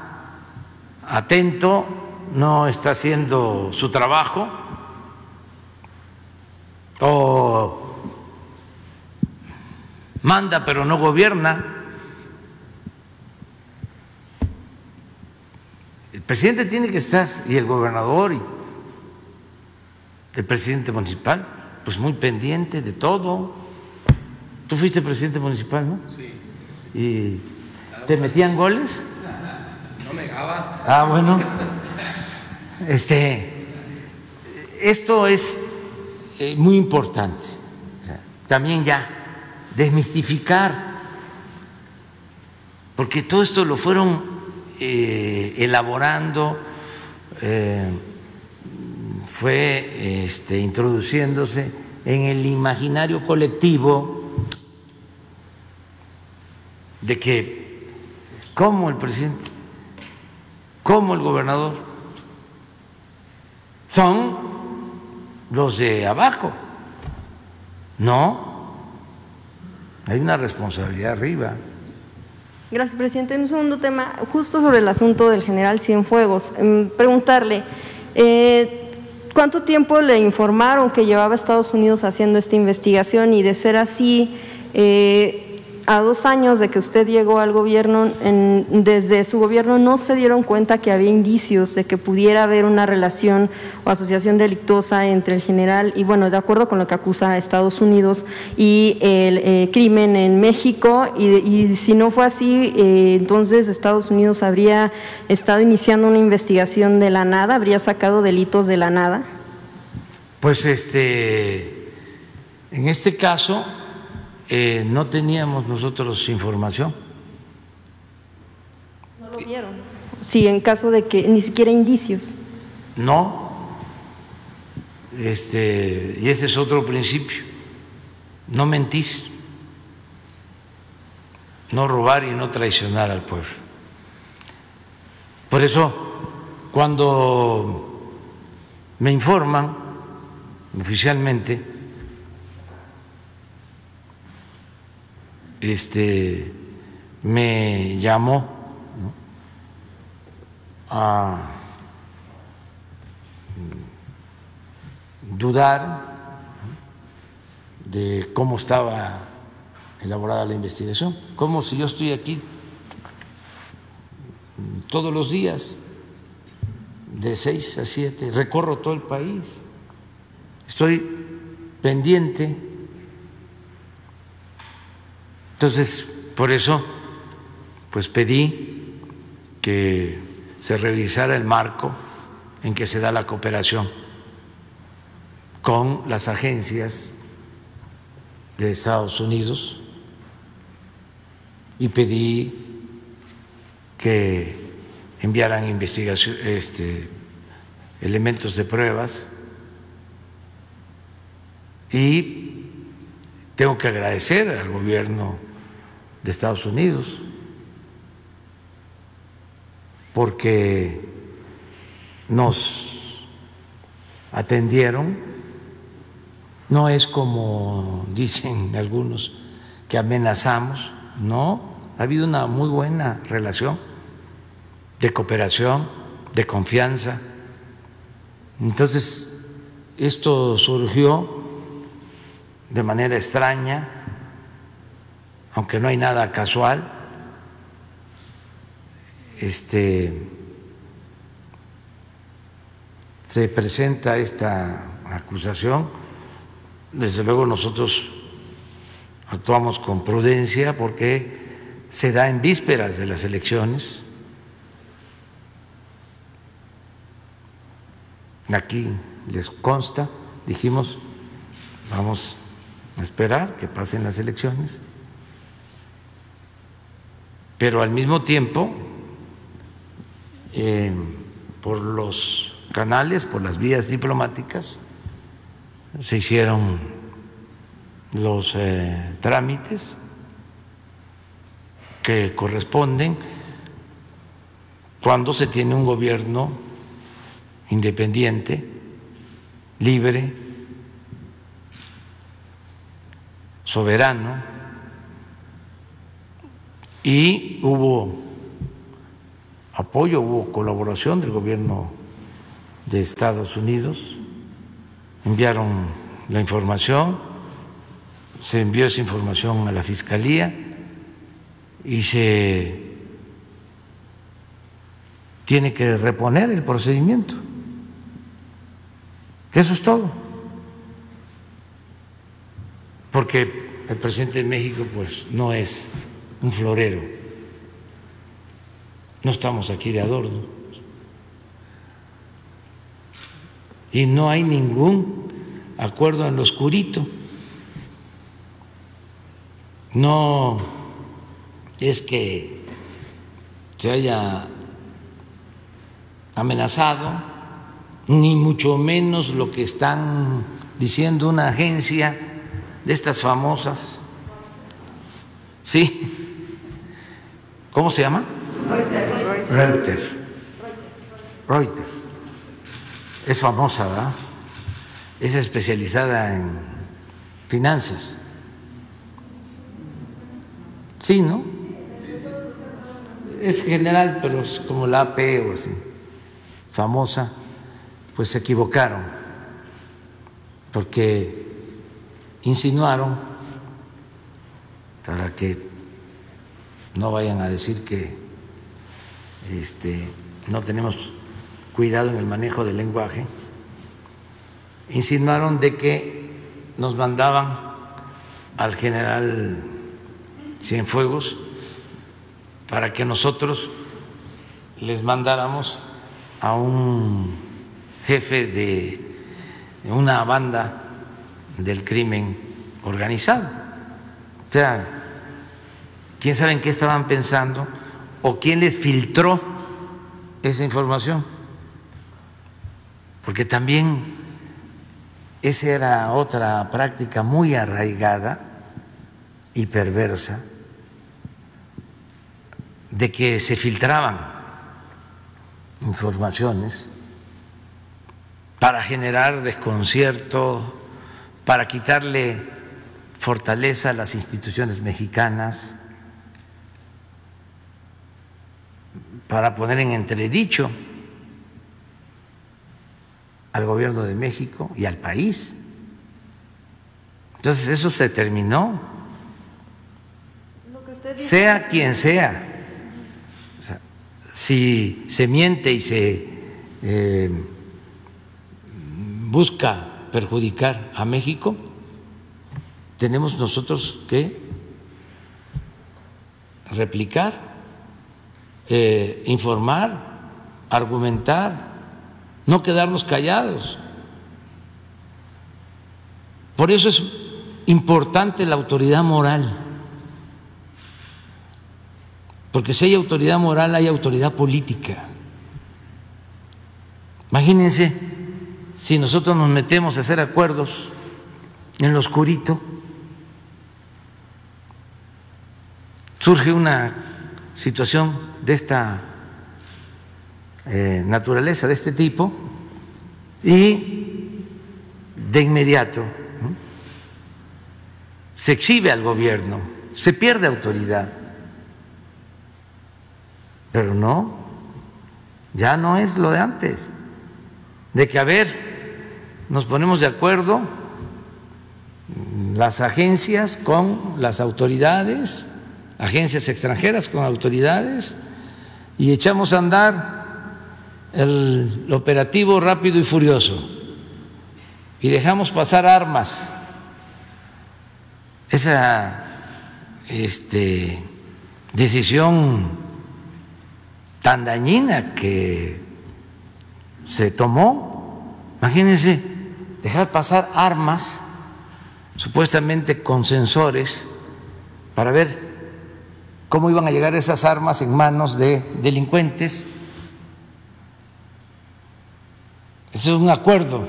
atento, no está haciendo su trabajo, o manda pero no gobierna. Presidente tiene que estar, y el gobernador, y el presidente municipal, pues muy pendiente de todo. Tú fuiste presidente municipal, ¿no? Sí. ¿Y te metían goles? No me gaba. Ah, bueno. Este, esto es eh, muy importante. También ya desmistificar, porque todo esto lo fueron eh, elaborando, eh, fue este, introduciéndose en el imaginario colectivo de que como el presidente, como el gobernador, son los de abajo. No, hay una responsabilidad arriba. Gracias, presidente. En un segundo tema, justo sobre el asunto del general Cienfuegos, em, preguntarle, eh, ¿cuánto tiempo le informaron que llevaba Estados Unidos haciendo esta investigación? Y de ser así, eh, a dos años de que usted llegó al gobierno, desde su gobierno no se dieron cuenta que había indicios de que pudiera haber una relación o asociación delictuosa entre el general y, bueno, de acuerdo con lo que acusa Estados Unidos y el eh, crimen en México. Y, y, si no fue así, eh, entonces Estados Unidos habría estado iniciando una investigación de la nada, habría sacado delitos de la nada. Pues este, en este caso eh, no teníamos nosotros información. ¿No lo vieron? Sí, en caso de que ni siquiera indicios. No. Este, y ese es otro principio. No mentir. No robar y no traicionar al pueblo. Por eso, cuando me informan oficialmente, este, me llamó a dudar de cómo estaba elaborada la investigación, como si yo estoy aquí todos los días, de seis a siete, recorro todo el país, estoy pendiente entonces, por eso, pues pedí que se revisara el marco en que se da la cooperación con las agencias de Estados Unidos y pedí que enviaran investigación, este, elementos de pruebas y tengo que agradecer al gobierno de Estados Unidos porque nos atendieron. No es como dicen algunos que amenazamos, no, ha habido una muy buena relación de cooperación, de confianza. Entonces, esto surgió de manera extraña, aunque no hay nada casual, este, se presenta esta acusación. Desde luego nosotros actuamos con prudencia porque se da en vísperas de las elecciones. Aquí les consta, dijimos, vamos a esperar que pasen las elecciones, pero al mismo tiempo, eh, por los canales, por las vías diplomáticas, se hicieron los eh, trámites que corresponden cuando se tiene un gobierno independiente, libre, soberano, y hubo apoyo, hubo colaboración del gobierno de Estados Unidos, enviaron la información, se envió esa información a la Fiscalía y se tiene que reponer el procedimiento. Eso es todo. Porque el presidente de México pues no es un florero. No estamos aquí de adorno. Y no hay ningún acuerdo en lo oscurito. No es que se haya amenazado, ni mucho menos lo que están diciendo una agencia de estas famosas. Sí. ¿Cómo se llama? Reuters. Reuters. Es famosa, ¿verdad? Es especializada en finanzas. Sí, ¿no? Es general, pero es como la AP o así, famosa, pues se equivocaron, porque insinuaron, para que no vayan a decir que este, no tenemos cuidado en el manejo del lenguaje, insinuaron de que nos mandaban al general Cienfuegos para que nosotros les mandáramos a un jefe de una banda del crimen organizado. O sea, quién sabe en qué estaban pensando o quién les filtró esa información. Porque también esa era otra práctica muy arraigada y perversa de que se filtraban informaciones para generar desconcierto, para quitarle fortaleza a las instituciones mexicanas, para poner en entredicho al gobierno de México y al país. Entonces eso se terminó, sea quien sea si se miente y se eh, busca perjudicar a México, tenemos nosotros que replicar, eh, informar, argumentar, no quedarnos callados. Por eso es importante la autoridad moral. Porque si hay autoridad moral, hay autoridad política. Imagínense si nosotros nos metemos a hacer acuerdos en lo oscurito, surge una situación de esta eh, naturaleza, de este tipo, y de inmediato se exhibe al gobierno, se pierde autoridad. Pero no, ya no es lo de antes, de que a ver, nos ponemos de acuerdo las agencias con las autoridades, agencias extranjeras con autoridades, y echamos a andar el operativo rápido y furioso, y dejamos pasar armas. Esa este, decisión tan dañina que se tomó. Imagínense dejar pasar armas, supuestamente con sensores, para ver cómo iban a llegar esas armas en manos de delincuentes. Ese es un acuerdo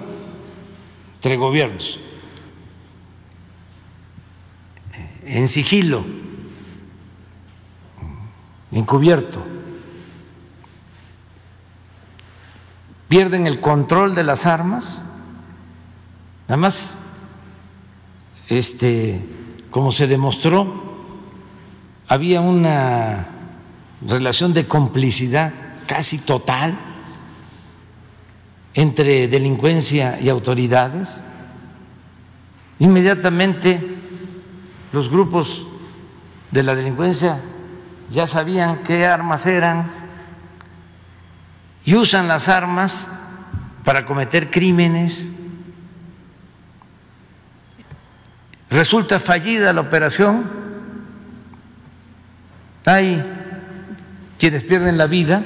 entre gobiernos, en sigilo, encubierto. Pierden el control de las armas, nada más, este, como se demostró, había una relación de complicidad casi total entre delincuencia y autoridades. Inmediatamente los grupos de la delincuencia ya sabían qué armas eran y usan las armas para cometer crímenes. Resulta fallida la operación. Hay quienes pierden la vida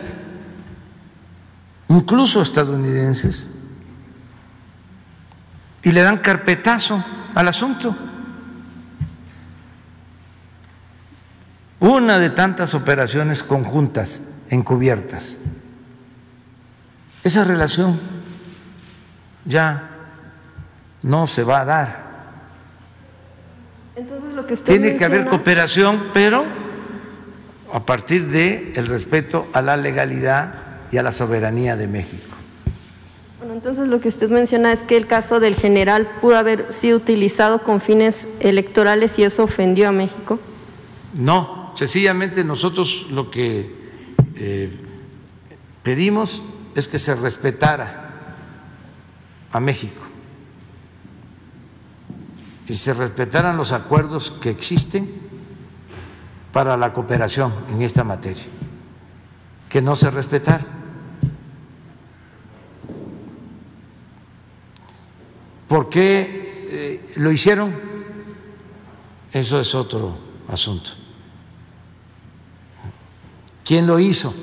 incluso estadounidenses, y le dan carpetazo al asunto. Una de tantas operaciones conjuntas, encubiertas. Esa relación ya no se va a dar. Tiene que haber cooperación, pero a partir del el respeto a la legalidad y a la soberanía de México. Bueno, entonces lo que usted menciona es que el caso del general pudo haber sido utilizado con fines electorales y eso ofendió a México. No, sencillamente nosotros lo que eh, pedimos es que se respetara a México y se respetaran los acuerdos que existen para la cooperación en esta materia, que no se respetaron. ¿Por qué eh, lo hicieron? Eso es otro asunto. ¿Quién lo hizo?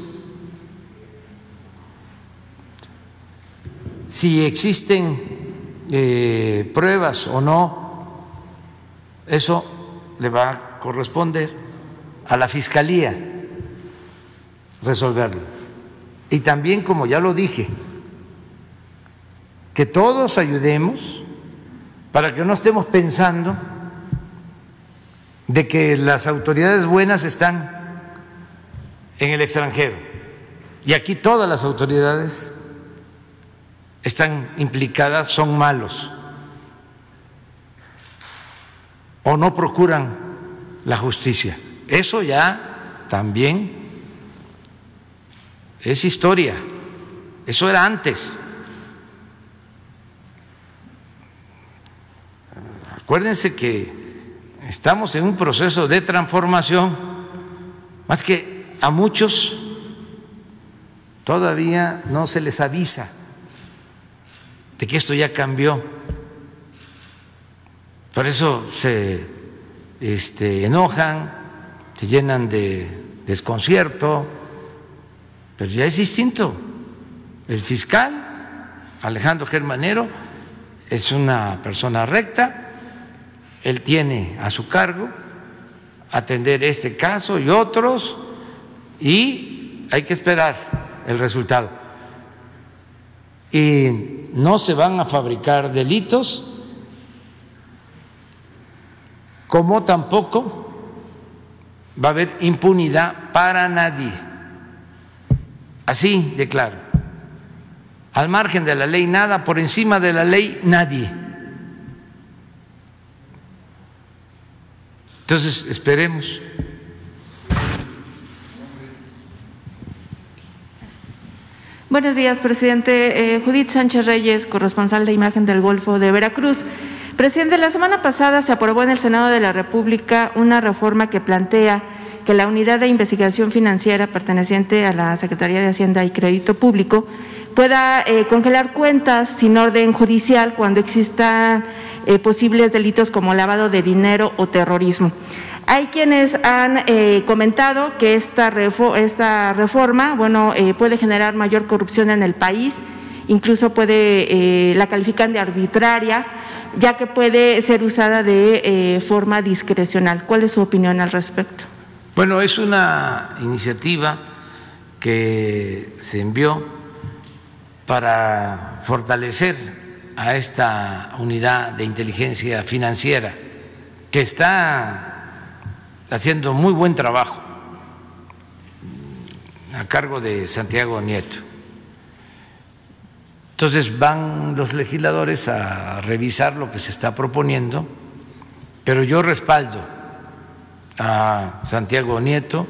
Si existen eh, pruebas o no, eso le va a corresponder a la Fiscalía resolverlo. Y también, como ya lo dije, que todos ayudemos para que no estemos pensando de que las autoridades buenas están en el extranjero. Y aquí todas las autoridades están implicadas, son malos o no procuran la justicia. Eso ya también es historia. Eso era antes. Acuérdense que estamos en un proceso de transformación, más que a muchos todavía no se les avisa de que esto ya cambió. Por eso se este, enojan, se llenan de desconcierto, pero ya es distinto. El fiscal, Alejandro Germanero, es una persona recta, él tiene a su cargo atender este caso y otros y hay que esperar el resultado. Y no se van a fabricar delitos como tampoco va a haber impunidad para nadie. Así de claro. Al margen de la ley nada, por encima de la ley nadie. Entonces, esperemos. Buenos días, presidente. Eh, Judith Sánchez Reyes, corresponsal de Imagen del Golfo de Veracruz. Presidente, la semana pasada se aprobó en el Senado de la República una reforma que plantea que la unidad de investigación financiera perteneciente a la Secretaría de Hacienda y Crédito Público pueda eh, congelar cuentas sin orden judicial cuando existan eh, posibles delitos como lavado de dinero o terrorismo. Hay quienes han eh, comentado que esta, esta reforma puede generar mayor corrupción en el país, incluso puede, la califican de arbitraria, ya que puede ser usada de forma discrecional. ¿Cuál es su opinión al respecto? Bueno, es una iniciativa que se envió para fortalecer a esta unidad de inteligencia financiera que está haciendo muy buen trabajo a cargo de Santiago Nieto. Entonces van los legisladores a revisar lo que se está proponiendo, pero yo respaldo a Santiago Nieto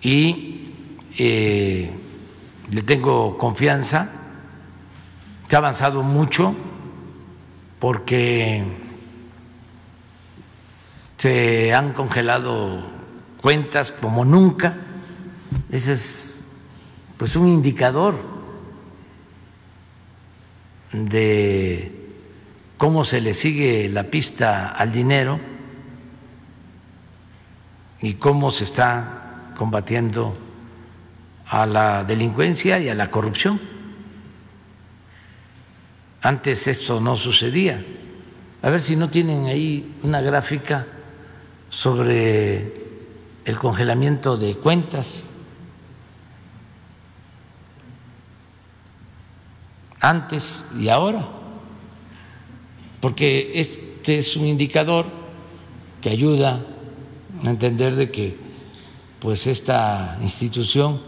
y eh, le tengo confianza, que ha avanzado mucho porque se han congelado cuentas como nunca. Ese es pues un indicador de cómo se le sigue la pista al dinero y cómo se está combatiendo a la delincuencia y a la corrupción. Antes esto no sucedía. A ver si no tienen ahí una gráfica sobre el congelamiento de cuentas. Antes y ahora, porque este es un indicador que ayuda a entender de que pues esta institución,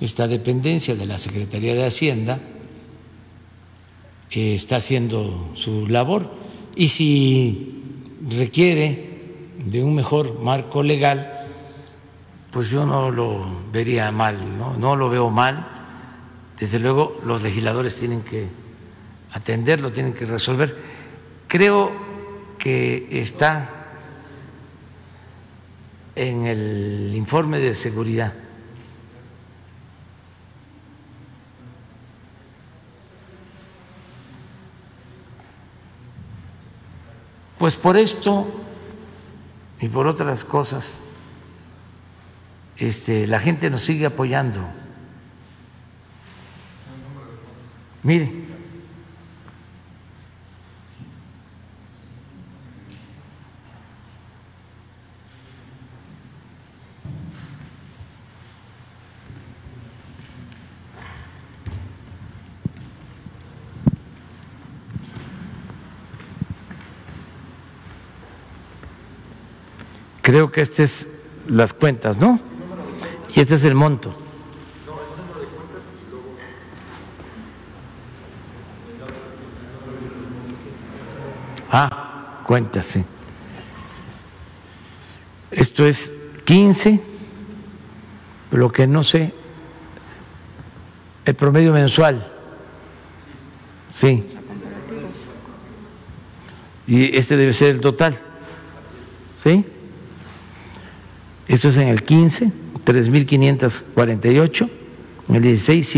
esta dependencia de la Secretaría de Hacienda eh, está haciendo su labor. Y si requiere de un mejor marco legal, pues yo no lo vería mal, no, no lo veo mal desde luego los legisladores tienen que atenderlo, tienen que resolver. Creo que está en el informe de seguridad. Pues por esto y por otras cosas, este, la gente nos sigue apoyando. Mire. Creo que estas es las cuentas, ¿no? Y este es el monto. Ah, cuéntase. Esto es 15, lo que no sé, el promedio mensual. Sí. Y este debe ser el total. ¿Sí? Esto es en el 15, 3.548, en el 16,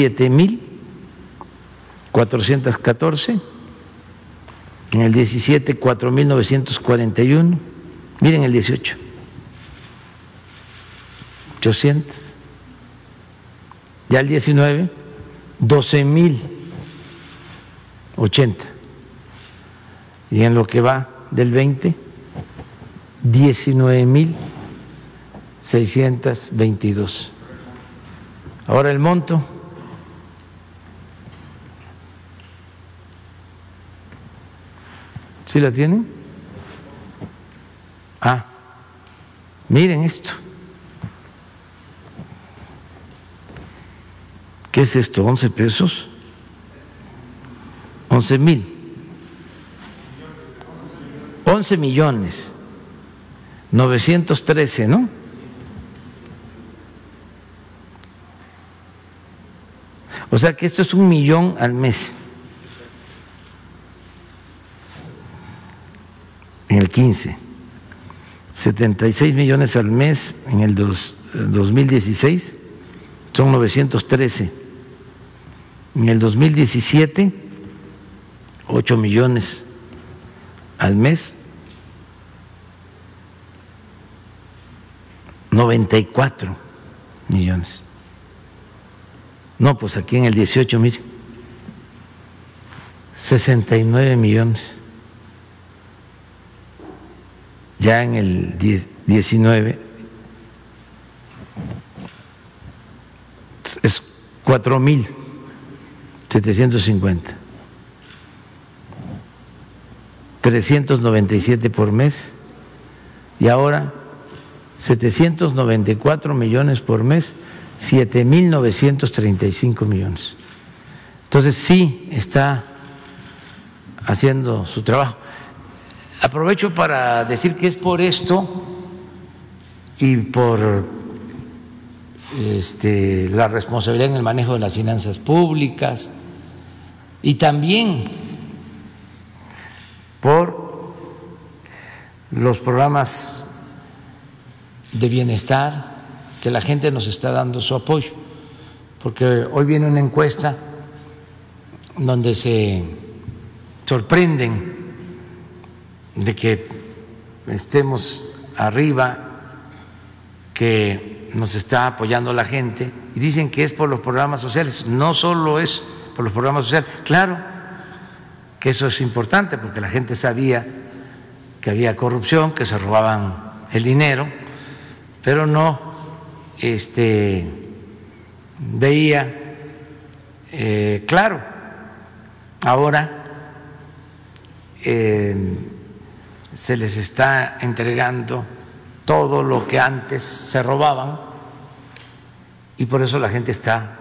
7.414 en el 17, 4.941. Miren el 18. 800. Ya el 19, 12.080. Y en lo que va del 20, 19.622. Ahora el monto. ¿Sí la tienen? Ah, miren esto. ¿Qué es esto? ¿11 pesos? 11 mil. 11 millones. 913, ¿no? O sea que esto es un millón al mes. En el 15, 76 millones al mes en el 2016, son 913. En el 2017, 8 millones al mes, 94 millones. No, pues aquí en el 18, mire, 69 millones. Ya en el 19 es cuatro mil 750. 397 por mes y ahora 794 millones por mes, 7.935 millones. Entonces sí está haciendo su trabajo. Aprovecho para decir que es por esto y por este, la responsabilidad en el manejo de las finanzas públicas y también por los programas de bienestar que la gente nos está dando su apoyo, porque hoy viene una encuesta donde se sorprenden de que estemos arriba, que nos está apoyando la gente, y dicen que es por los programas sociales. No solo es por los programas sociales, claro que eso es importante, porque la gente sabía que había corrupción, que se robaban el dinero, pero no este, veía eh, claro. Ahora eh, se les está entregando todo lo que antes se robaban y por eso la gente está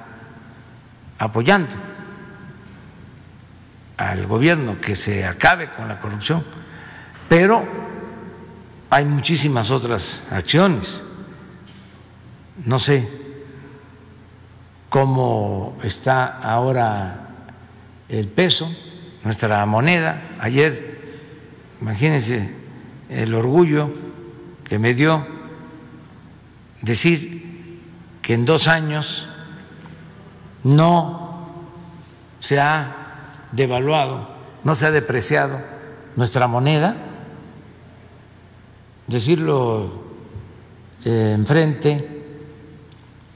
apoyando al gobierno que se acabe con la corrupción. Pero hay muchísimas otras acciones. No sé cómo está ahora el peso, nuestra moneda. Ayer, imagínense el orgullo que me dio decir que en dos años no se ha devaluado, no se ha depreciado nuestra moneda, decirlo eh, en frente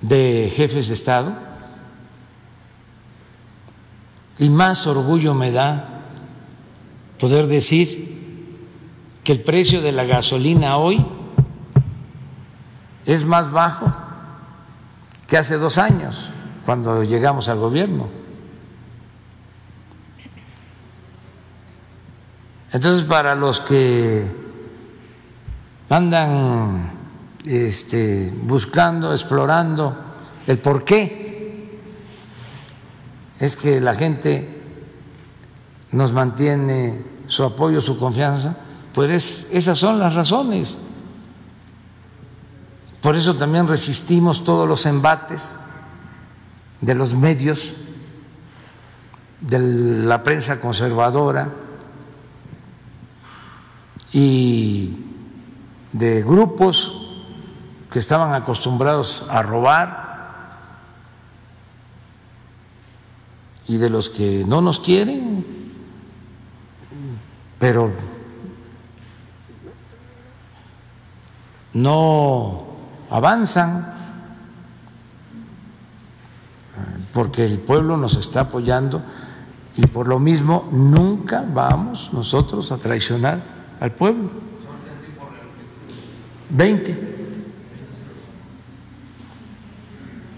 de jefes de Estado, y más orgullo me da poder decir que el precio de la gasolina hoy es más bajo que hace dos años, cuando llegamos al gobierno. Entonces, para los que andan este, buscando, explorando el por qué es que la gente nos mantiene su apoyo, su confianza, pues esas son las razones. Por eso también resistimos todos los embates de los medios, de la prensa conservadora y de grupos que estaban acostumbrados a robar y de los que no nos quieren, pero no avanzan porque el pueblo nos está apoyando y por lo mismo nunca vamos nosotros a traicionar al pueblo. 20.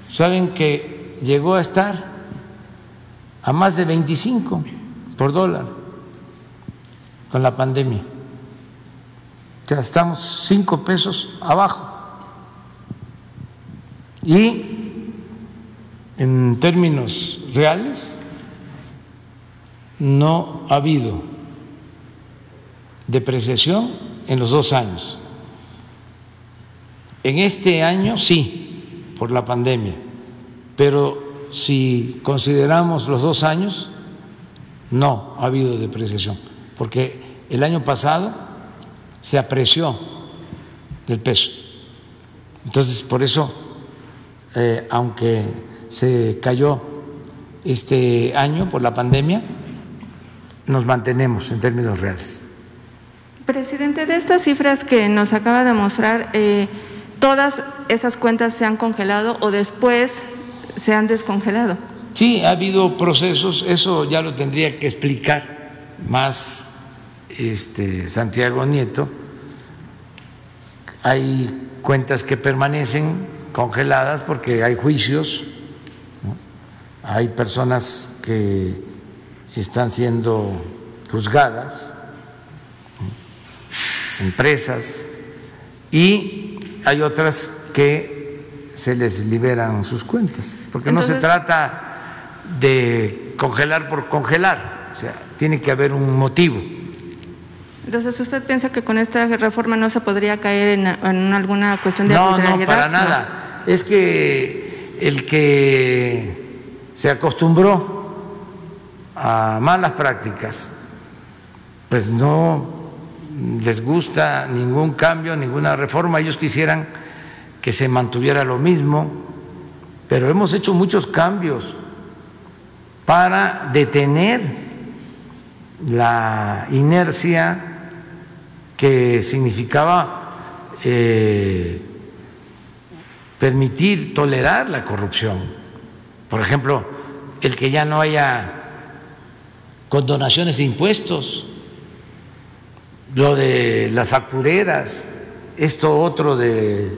Saben que llegó a estar a más de 25 por dólar con la pandemia. O estamos 5 pesos abajo. Y en términos reales no ha habido depreciación en los dos años. En este año sí, por la pandemia, pero si consideramos los dos años, no ha habido depreciación, porque el año pasado se apreció el peso. Entonces, por eso eh, aunque se cayó este año por la pandemia, nos mantenemos en términos reales. Presidente, de estas cifras que nos acaba de mostrar, eh, ¿todas esas cuentas se han congelado o después se han descongelado? Sí, ha habido procesos, eso ya lo tendría que explicar más este, Santiago Nieto. Hay cuentas que permanecen congeladas porque hay juicios hay personas que están siendo juzgadas, empresas, y hay otras que se les liberan sus cuentas, porque no se trata de congelar por congelar, o sea, tiene que haber un motivo. Entonces, ¿usted piensa que con esta reforma no se podría caer en, en alguna cuestión de No, no, para nada. Es que el que se acostumbró a malas prácticas, pues no les gusta ningún cambio, ninguna reforma. Ellos quisieran que se mantuviera lo mismo, pero hemos hecho muchos cambios para detener la inercia que significaba eh, permitir, tolerar la corrupción. Por ejemplo, el que ya no haya condonaciones de impuestos, lo de las factureras, esto otro de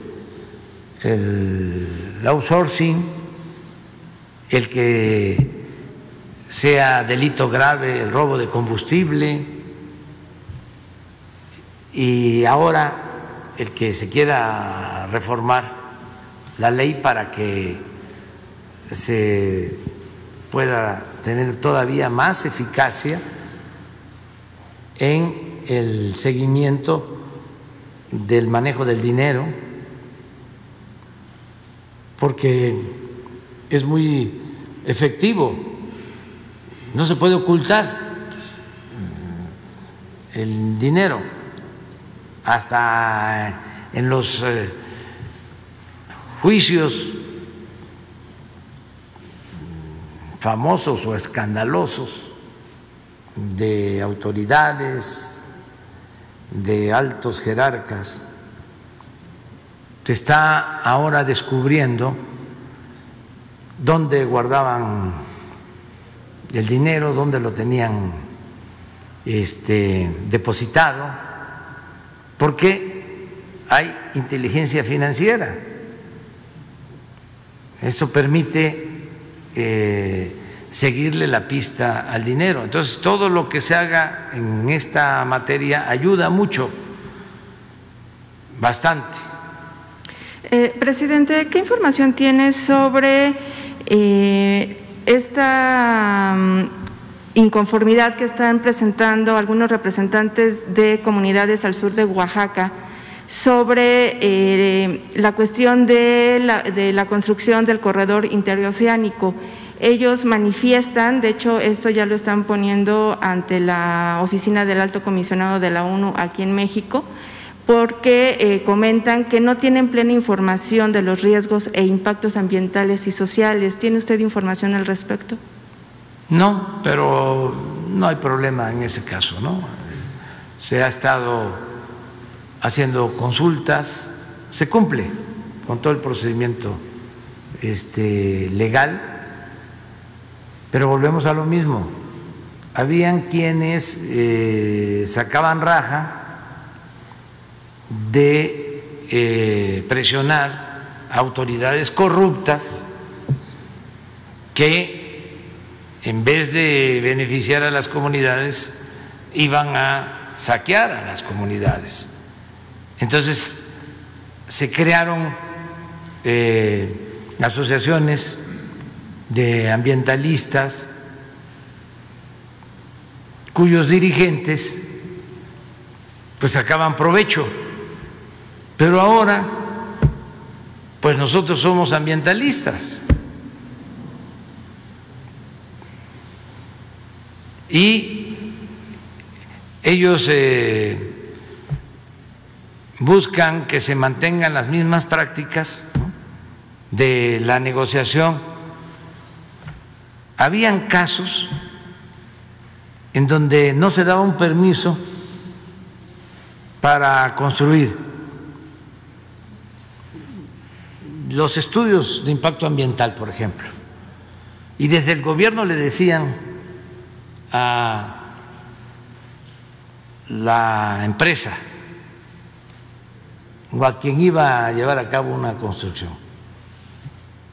el outsourcing, el que sea delito grave el robo de combustible, y ahora el que se quiera reformar la ley para que se pueda tener todavía más eficacia en el seguimiento del manejo del dinero, porque es muy efectivo, no se puede ocultar el dinero hasta en los eh, juicios famosos o escandalosos de autoridades, de altos jerarcas, se está ahora descubriendo dónde guardaban el dinero, dónde lo tenían este, depositado porque hay inteligencia financiera. Esto permite eh, seguirle la pista al dinero. Entonces, todo lo que se haga en esta materia ayuda mucho, bastante. Eh, presidente, ¿qué información tiene sobre eh, esta mm, inconformidad que están presentando algunos representantes de comunidades al sur de Oaxaca sobre eh, la cuestión de la, de la construcción del corredor interoceánico. Ellos manifiestan, de hecho esto ya lo están poniendo ante la oficina del alto comisionado de la ONU aquí en México, porque eh, comentan que no tienen plena información de los riesgos e impactos ambientales y sociales. ¿Tiene usted información al respecto? No, pero no hay problema en ese caso, ¿no? Se ha estado haciendo consultas, se cumple con todo el procedimiento este, legal, pero volvemos a lo mismo. Habían quienes eh, sacaban raja de eh, presionar a autoridades corruptas que en vez de beneficiar a las comunidades, iban a saquear a las comunidades. Entonces, se crearon eh, asociaciones de ambientalistas cuyos dirigentes pues sacaban provecho. Pero ahora, pues nosotros somos ambientalistas. Y ellos eh, buscan que se mantengan las mismas prácticas de la negociación. Habían casos en donde no se daba un permiso para construir. Los estudios de impacto ambiental, por ejemplo, y desde el gobierno le decían la empresa o a quien iba a llevar a cabo una construcción.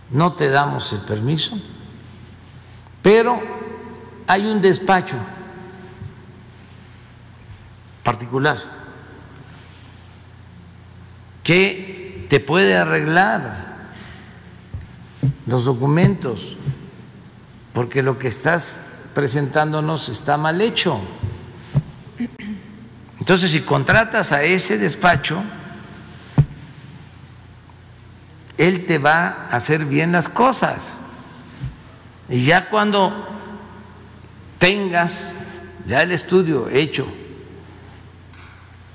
No te damos el permiso Pero hay un despacho particular que te puede arreglar los documentos, porque lo que estás presentándonos está mal hecho. Entonces, si contratas a ese despacho, él te va a hacer bien las cosas. Y ya cuando tengas ya el estudio hecho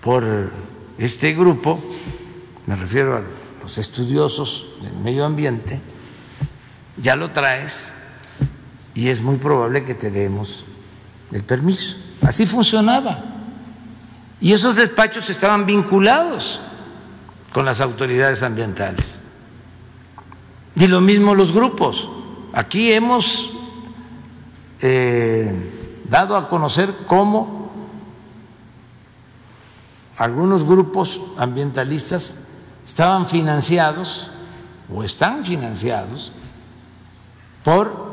por este grupo, me refiero a los estudiosos del medio ambiente, ya lo traes y es muy probable que te demos el permiso. Así funcionaba. Y esos despachos estaban vinculados con las autoridades ambientales. Y lo mismo los grupos. Aquí hemos eh, dado a conocer cómo algunos grupos ambientalistas estaban financiados o están financiados por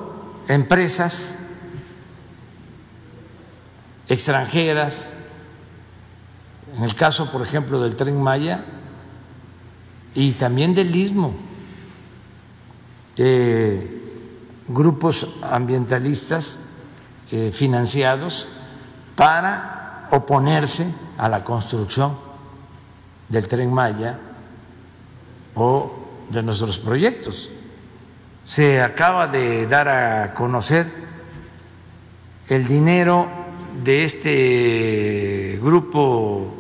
empresas extranjeras, en el caso, por ejemplo, del tren Maya y también del istmo grupos ambientalistas eh, financiados para oponerse a la construcción del tren Maya o de nuestros proyectos. Se acaba de dar a conocer el dinero de este grupo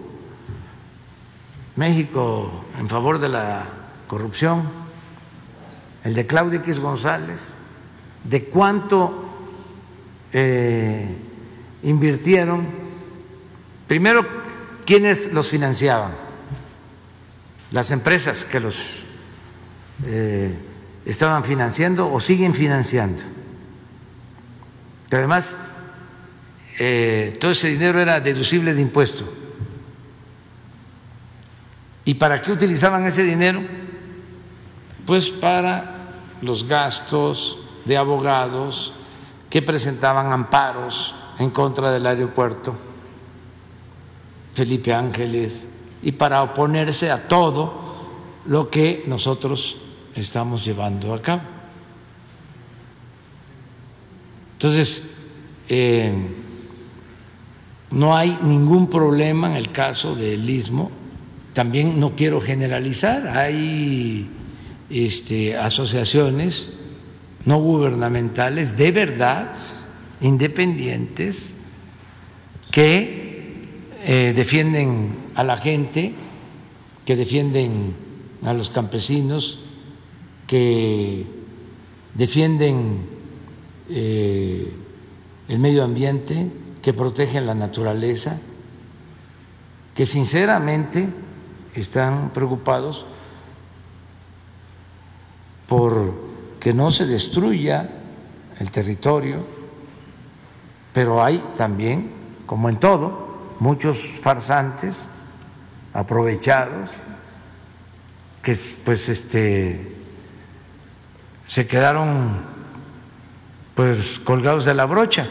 México en favor de la corrupción el de Claudia X González, de cuánto eh, invirtieron, primero, quiénes los financiaban, las empresas que los eh, estaban financiando o siguen financiando. además, eh, todo ese dinero era deducible de impuesto. ¿Y para qué utilizaban ese dinero? Pues para los gastos de abogados que presentaban amparos en contra del aeropuerto Felipe Ángeles y para oponerse a todo lo que nosotros estamos llevando a cabo. Entonces, eh, no hay ningún problema en el caso del istmo. También no quiero generalizar, hay este, asociaciones no gubernamentales de verdad, independientes, que eh, defienden a la gente, que defienden a los campesinos, que defienden eh, el medio ambiente, que protegen la naturaleza, que sinceramente están preocupados por que no se destruya el territorio, pero hay también, como en todo, muchos farsantes aprovechados que pues este se quedaron pues colgados de la brocha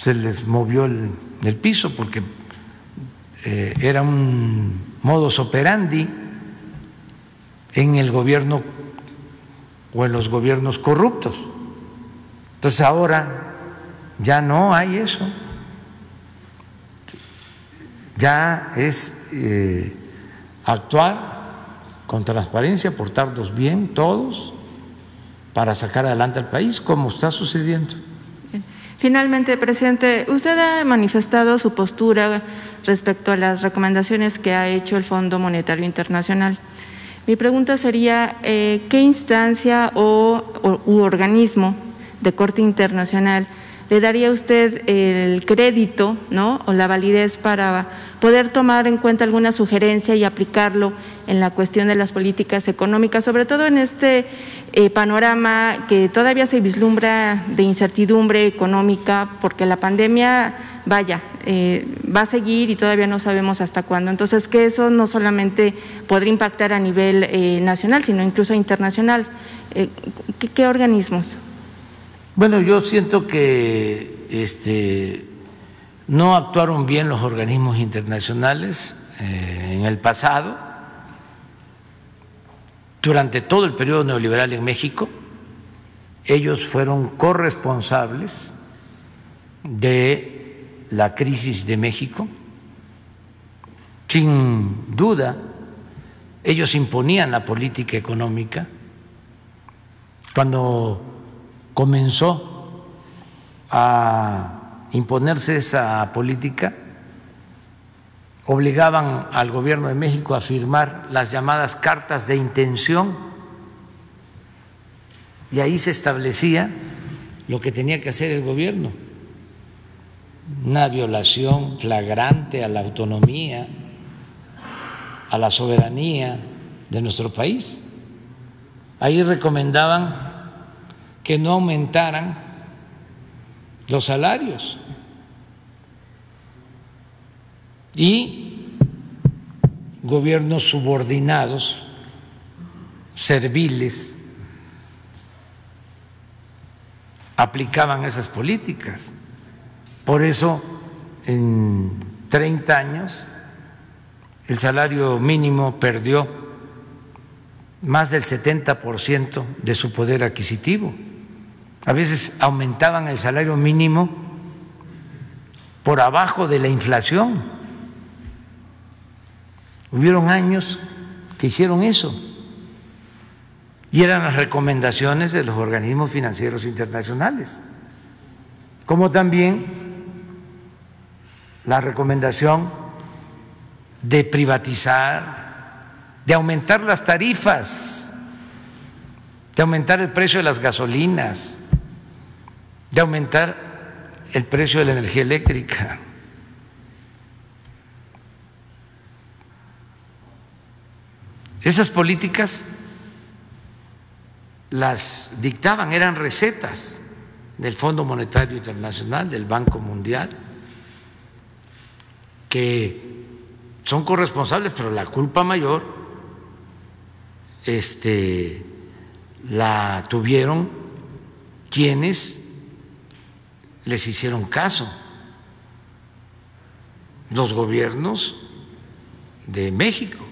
se les movió el, piso porque eh, era un modus operandi en el gobierno o en los gobiernos corruptos. Entonces ahora ya no hay eso. Ya es eh, actuar con transparencia, portarnos bien todos para sacar adelante al país, como está sucediendo. Finalmente, presidente, usted ha manifestado su postura respecto a las recomendaciones que ha hecho el Fondo Monetario Internacional. Mi pregunta sería, eh, ¿qué instancia o, u organismo de corte internacional ¿le daría usted el crédito ¿no? o la validez para poder tomar en cuenta alguna sugerencia y aplicarlo en la cuestión de las políticas económicas, sobre todo en este eh, panorama que todavía se vislumbra de incertidumbre económica, porque la pandemia, vaya, eh, va a seguir y todavía no sabemos hasta cuándo. Entonces, que eso no solamente podría impactar a nivel eh, nacional, sino incluso internacional. ¿qué, ¿Qué organismos? Bueno, yo siento que este, no actuaron bien los organismos internacionales en el pasado durante todo el periodo neoliberal en México, ellos fueron corresponsables de la crisis de México. Sin duda, ellos imponían la política económica. Cuando comenzó a imponerse esa política, obligaban al gobierno de México a firmar las llamadas cartas de intención y ahí se establecía lo que tenía que hacer el gobierno, una violación flagrante a la autonomía, a la soberanía de nuestro país. Ahí recomendaban que no aumentaran los salarios y gobiernos subordinados, serviles, aplicaban esas políticas. Por eso, en 30 años, el salario mínimo perdió más del 70% de su poder adquisitivo. A veces aumentaban el salario mínimo por abajo de la inflación. Hubieron años que hicieron eso. Y eran las recomendaciones de los organismos financieros internacionales, como también la recomendación de privatizar, de aumentar las tarifas, de aumentar el precio de las gasolinas, de aumentar el precio de la energía eléctrica. Esas políticas las dictaban, eran recetas del Fondo Monetario Internacional, del Banco Mundial, que son corresponsables, pero la culpa mayor este, la tuvieron quienes les hicieron caso, los gobiernos de México.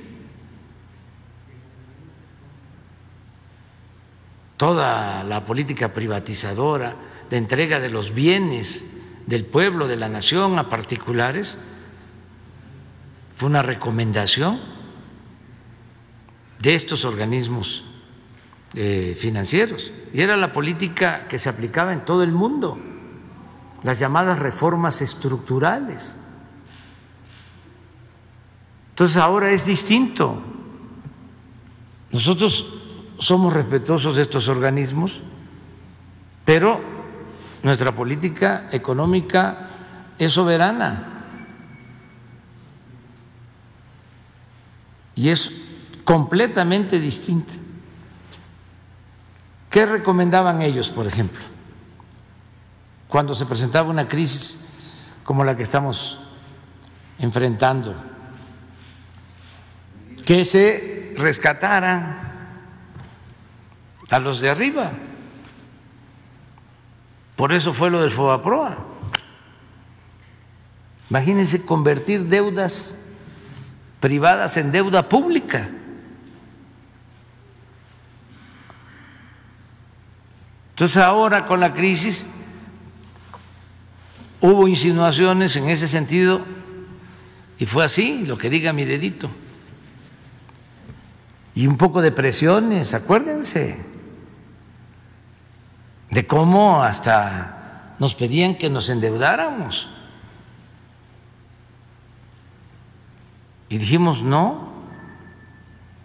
toda la política privatizadora, de entrega de los bienes del pueblo, de la nación a particulares, fue una recomendación de estos organismos eh, financieros. Y era la política que se aplicaba en todo el mundo, las llamadas reformas estructurales. Entonces ahora es distinto. Nosotros somos respetuosos de estos organismos, pero nuestra política económica es soberana y es completamente distinta. ¿Qué recomendaban ellos, por ejemplo, cuando se presentaba una crisis como la que estamos enfrentando? Que se rescataran a los de arriba. Por eso fue lo del Fobaproa. Imagínense convertir deudas privadas en deuda pública. Entonces ahora con la crisis hubo insinuaciones en ese sentido y fue así, lo que diga mi dedito. Y un poco de presiones, acuérdense de cómo hasta nos pedían que nos endeudáramos. Y dijimos no,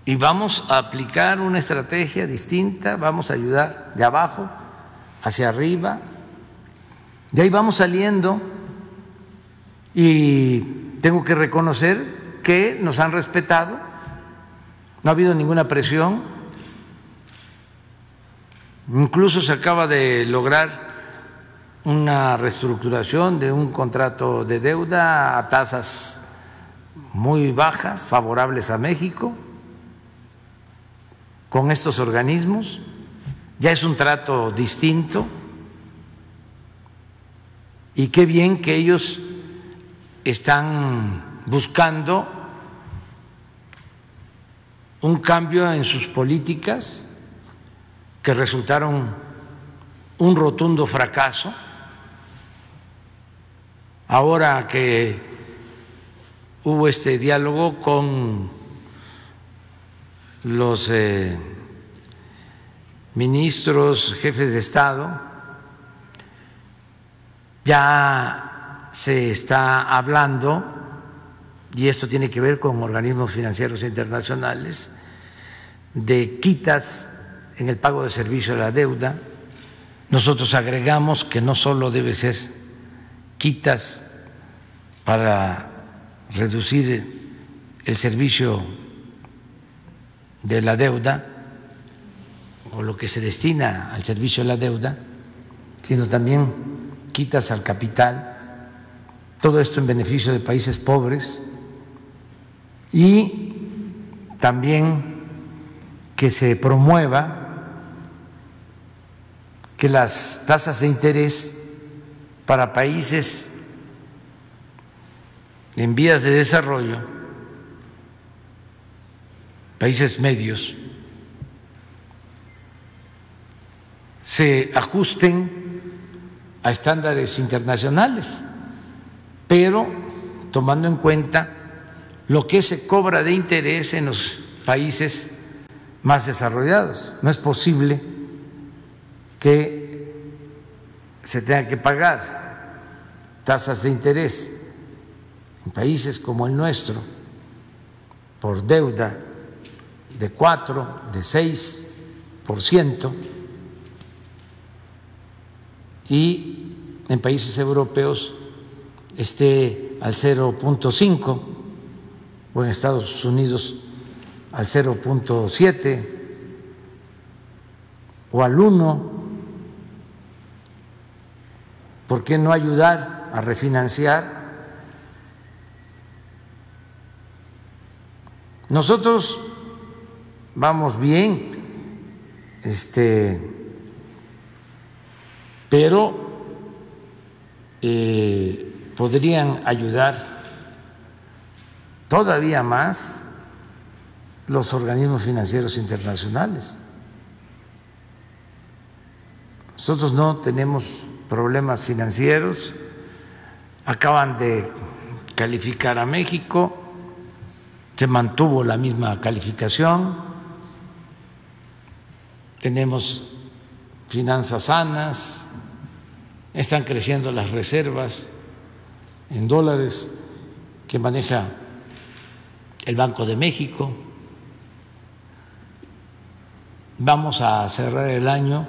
y vamos a aplicar una estrategia distinta, vamos a ayudar de abajo hacia arriba, De ahí vamos saliendo y tengo que reconocer que nos han respetado, no ha habido ninguna presión, incluso se acaba de lograr una reestructuración de un contrato de deuda a tasas muy bajas, favorables a México, con estos organismos. Ya es un trato distinto y qué bien que ellos están buscando un cambio en sus políticas que resultaron un rotundo fracaso. Ahora que hubo este diálogo con los eh, ministros, jefes de Estado, ya se está hablando, y esto tiene que ver con organismos financieros internacionales, de quitas en el pago de servicio de la deuda. Nosotros agregamos que no solo debe ser quitas para reducir el servicio de la deuda o lo que se destina al servicio de la deuda, sino también quitas al capital, todo esto en beneficio de países pobres y también que se promueva que las tasas de interés para países en vías de desarrollo, países medios, se ajusten a estándares internacionales, pero tomando en cuenta lo que se cobra de interés en los países más desarrollados. No es posible que se tenga que pagar tasas de interés en países como el nuestro por deuda de 4, de 6 por ciento y en países europeos esté al 0.5 o en Estados Unidos al 0.7 o al 1. ¿Por qué no ayudar a refinanciar? Nosotros vamos bien, este, pero eh, podrían ayudar todavía más los organismos financieros internacionales. Nosotros no tenemos problemas financieros, acaban de calificar a México, se mantuvo la misma calificación, tenemos finanzas sanas, están creciendo las reservas en dólares que maneja el Banco de México. Vamos a cerrar el año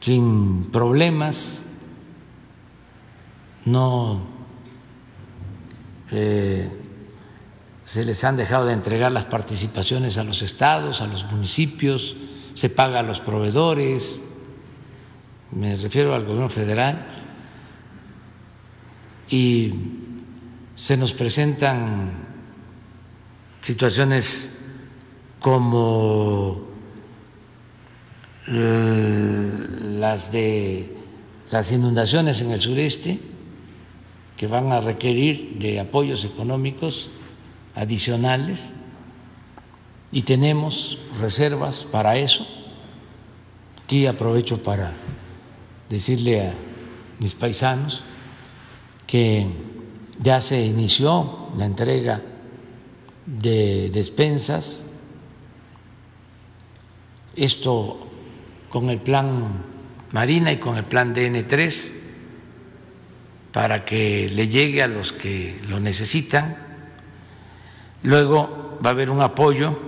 sin problemas, no eh, se les han dejado de entregar las participaciones a los estados, a los municipios, se paga a los proveedores, me refiero al gobierno federal, y se nos presentan situaciones como eh, las de las inundaciones en el sureste, que van a requerir de apoyos económicos adicionales y tenemos reservas para eso. Aquí aprovecho para decirle a mis paisanos que ya se inició la entrega de despensas, esto con el plan Marina y con el plan DN3 para que le llegue a los que lo necesitan. Luego va a haber un apoyo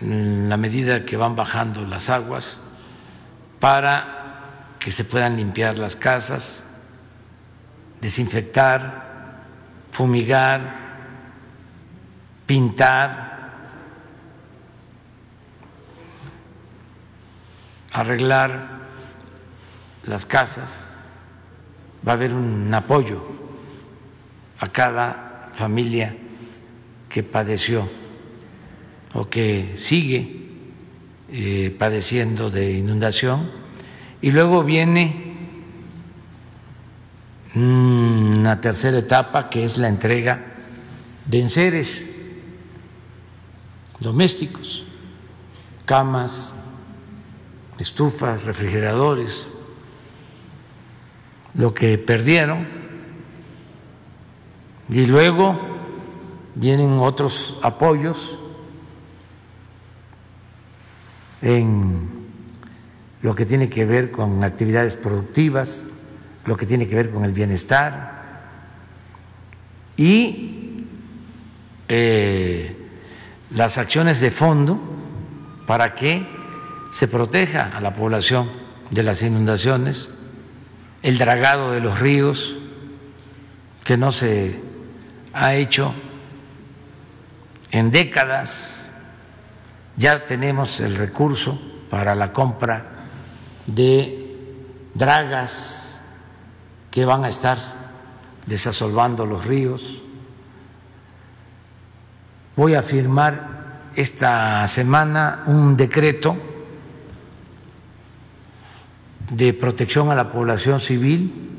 en la medida que van bajando las aguas para que se puedan limpiar las casas, desinfectar, fumigar, pintar, arreglar las casas. Va a haber un apoyo a cada familia que padeció o que sigue eh, padeciendo de inundación. Y luego viene una tercera etapa que es la entrega de enseres domésticos, camas, estufas, refrigeradores, lo que perdieron. Y luego vienen otros apoyos en lo que tiene que ver con actividades productivas, lo que tiene que ver con el bienestar. Y eh, las acciones de fondo para que se proteja a la población de las inundaciones, el dragado de los ríos, que no se ha hecho en décadas, ya tenemos el recurso para la compra de dragas que van a estar desasolvando los ríos. Voy a firmar esta semana un decreto de protección a la población civil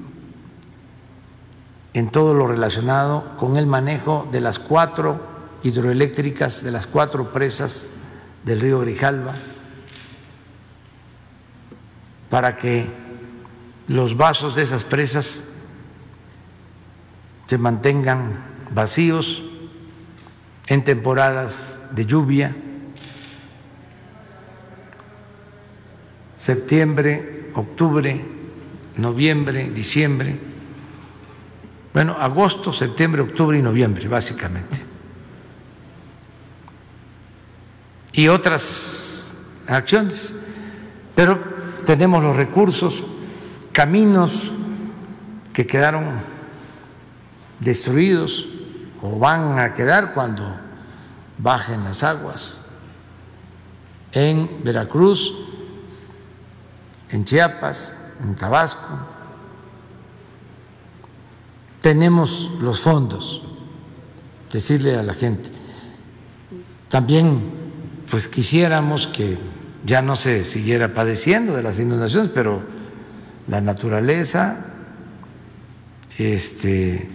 en todo lo relacionado con el manejo de las cuatro hidroeléctricas, de las cuatro presas del río Grijalva, para que los vasos de esas presas se mantengan vacíos en temporadas de lluvia, septiembre, octubre, noviembre, diciembre, bueno, agosto, septiembre, octubre y noviembre, básicamente. Y otras acciones. Pero tenemos los recursos, caminos que quedaron destruidos o van a quedar cuando bajen las aguas en Veracruz, en Chiapas, en Tabasco. Tenemos los fondos, decirle a la gente. También, pues quisiéramos que ya no se siguiera padeciendo de las inundaciones, pero la naturaleza este,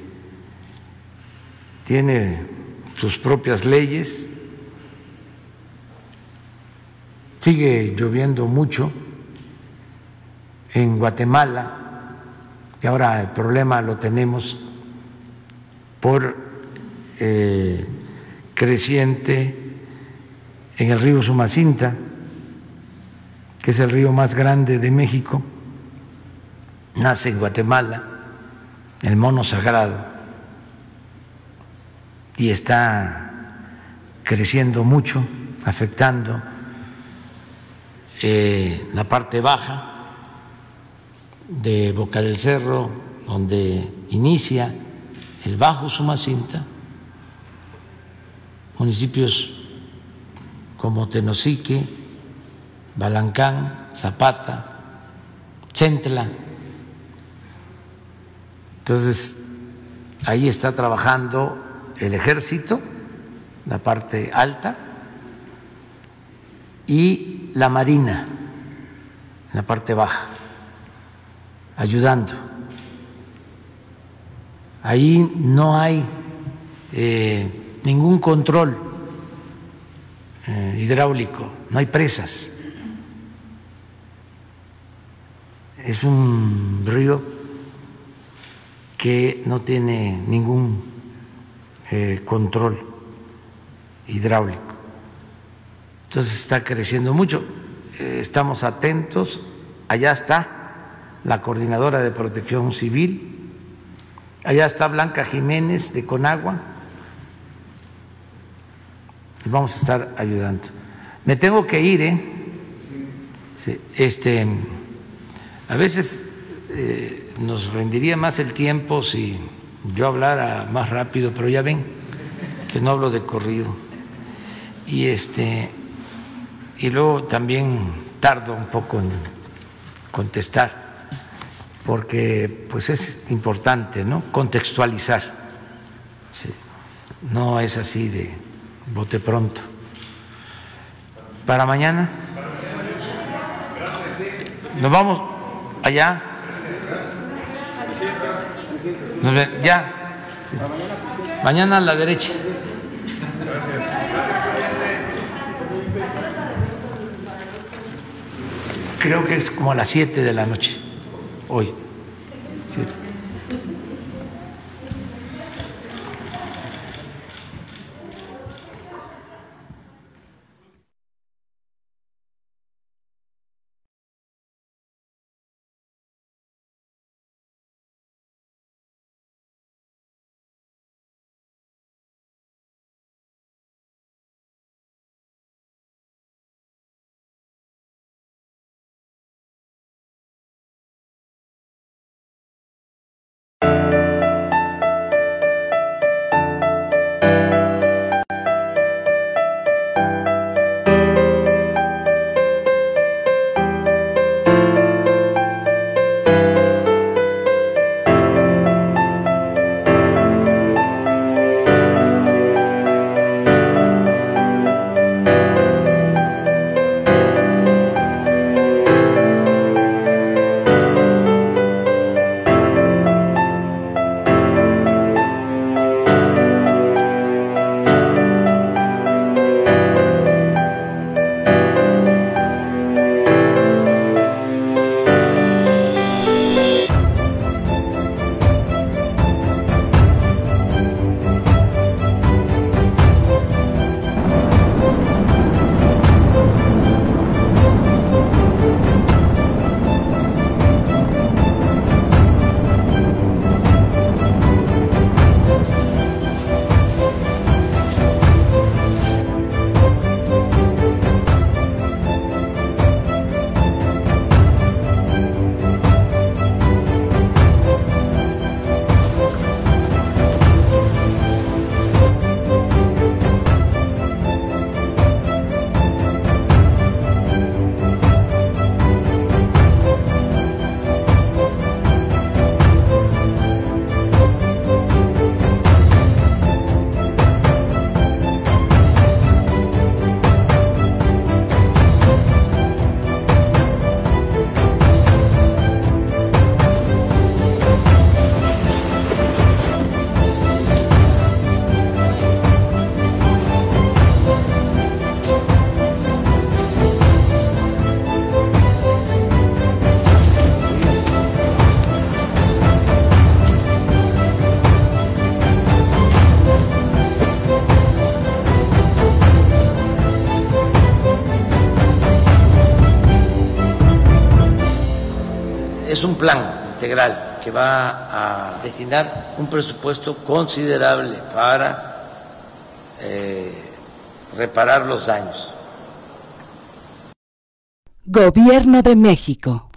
tiene sus propias leyes, sigue lloviendo mucho en Guatemala y ahora el problema lo tenemos por eh, creciente en el río Sumacinta, que es el río más grande de México, nace en Guatemala, el mono sagrado, y está creciendo mucho, afectando eh, la parte baja de Boca del Cerro, donde inicia el Bajo Sumacinta, municipios como Tenosique, Balancán, Zapata, Centla. Entonces, ahí está trabajando el ejército, la parte alta, y la marina, la parte baja ayudando. Ahí no hay eh, ningún control eh, hidráulico, no hay presas. Es un río que no tiene ningún eh, control hidráulico. Entonces está creciendo mucho. estamos atentos. Allá está la coordinadora de protección civil, allá está Blanca Jiménez de Conagua, y vamos a estar ayudando. Me tengo que ir, ¿eh? este, A veces eh, nos rendiría más el tiempo si yo hablara más rápido, pero ya ven que no hablo de corrido. Y este y luego también tardo un poco en contestar, porque pues es importante, ¿no? contextualizar. No es así de bote pronto. Para mañana. Nos vamos allá. Ya. Mañana a la derecha. Creo que es como a las 7 de la noche, hoy. Es un plan integral que va a destinar un presupuesto considerable para eh, reparar los daños. Gobierno de México.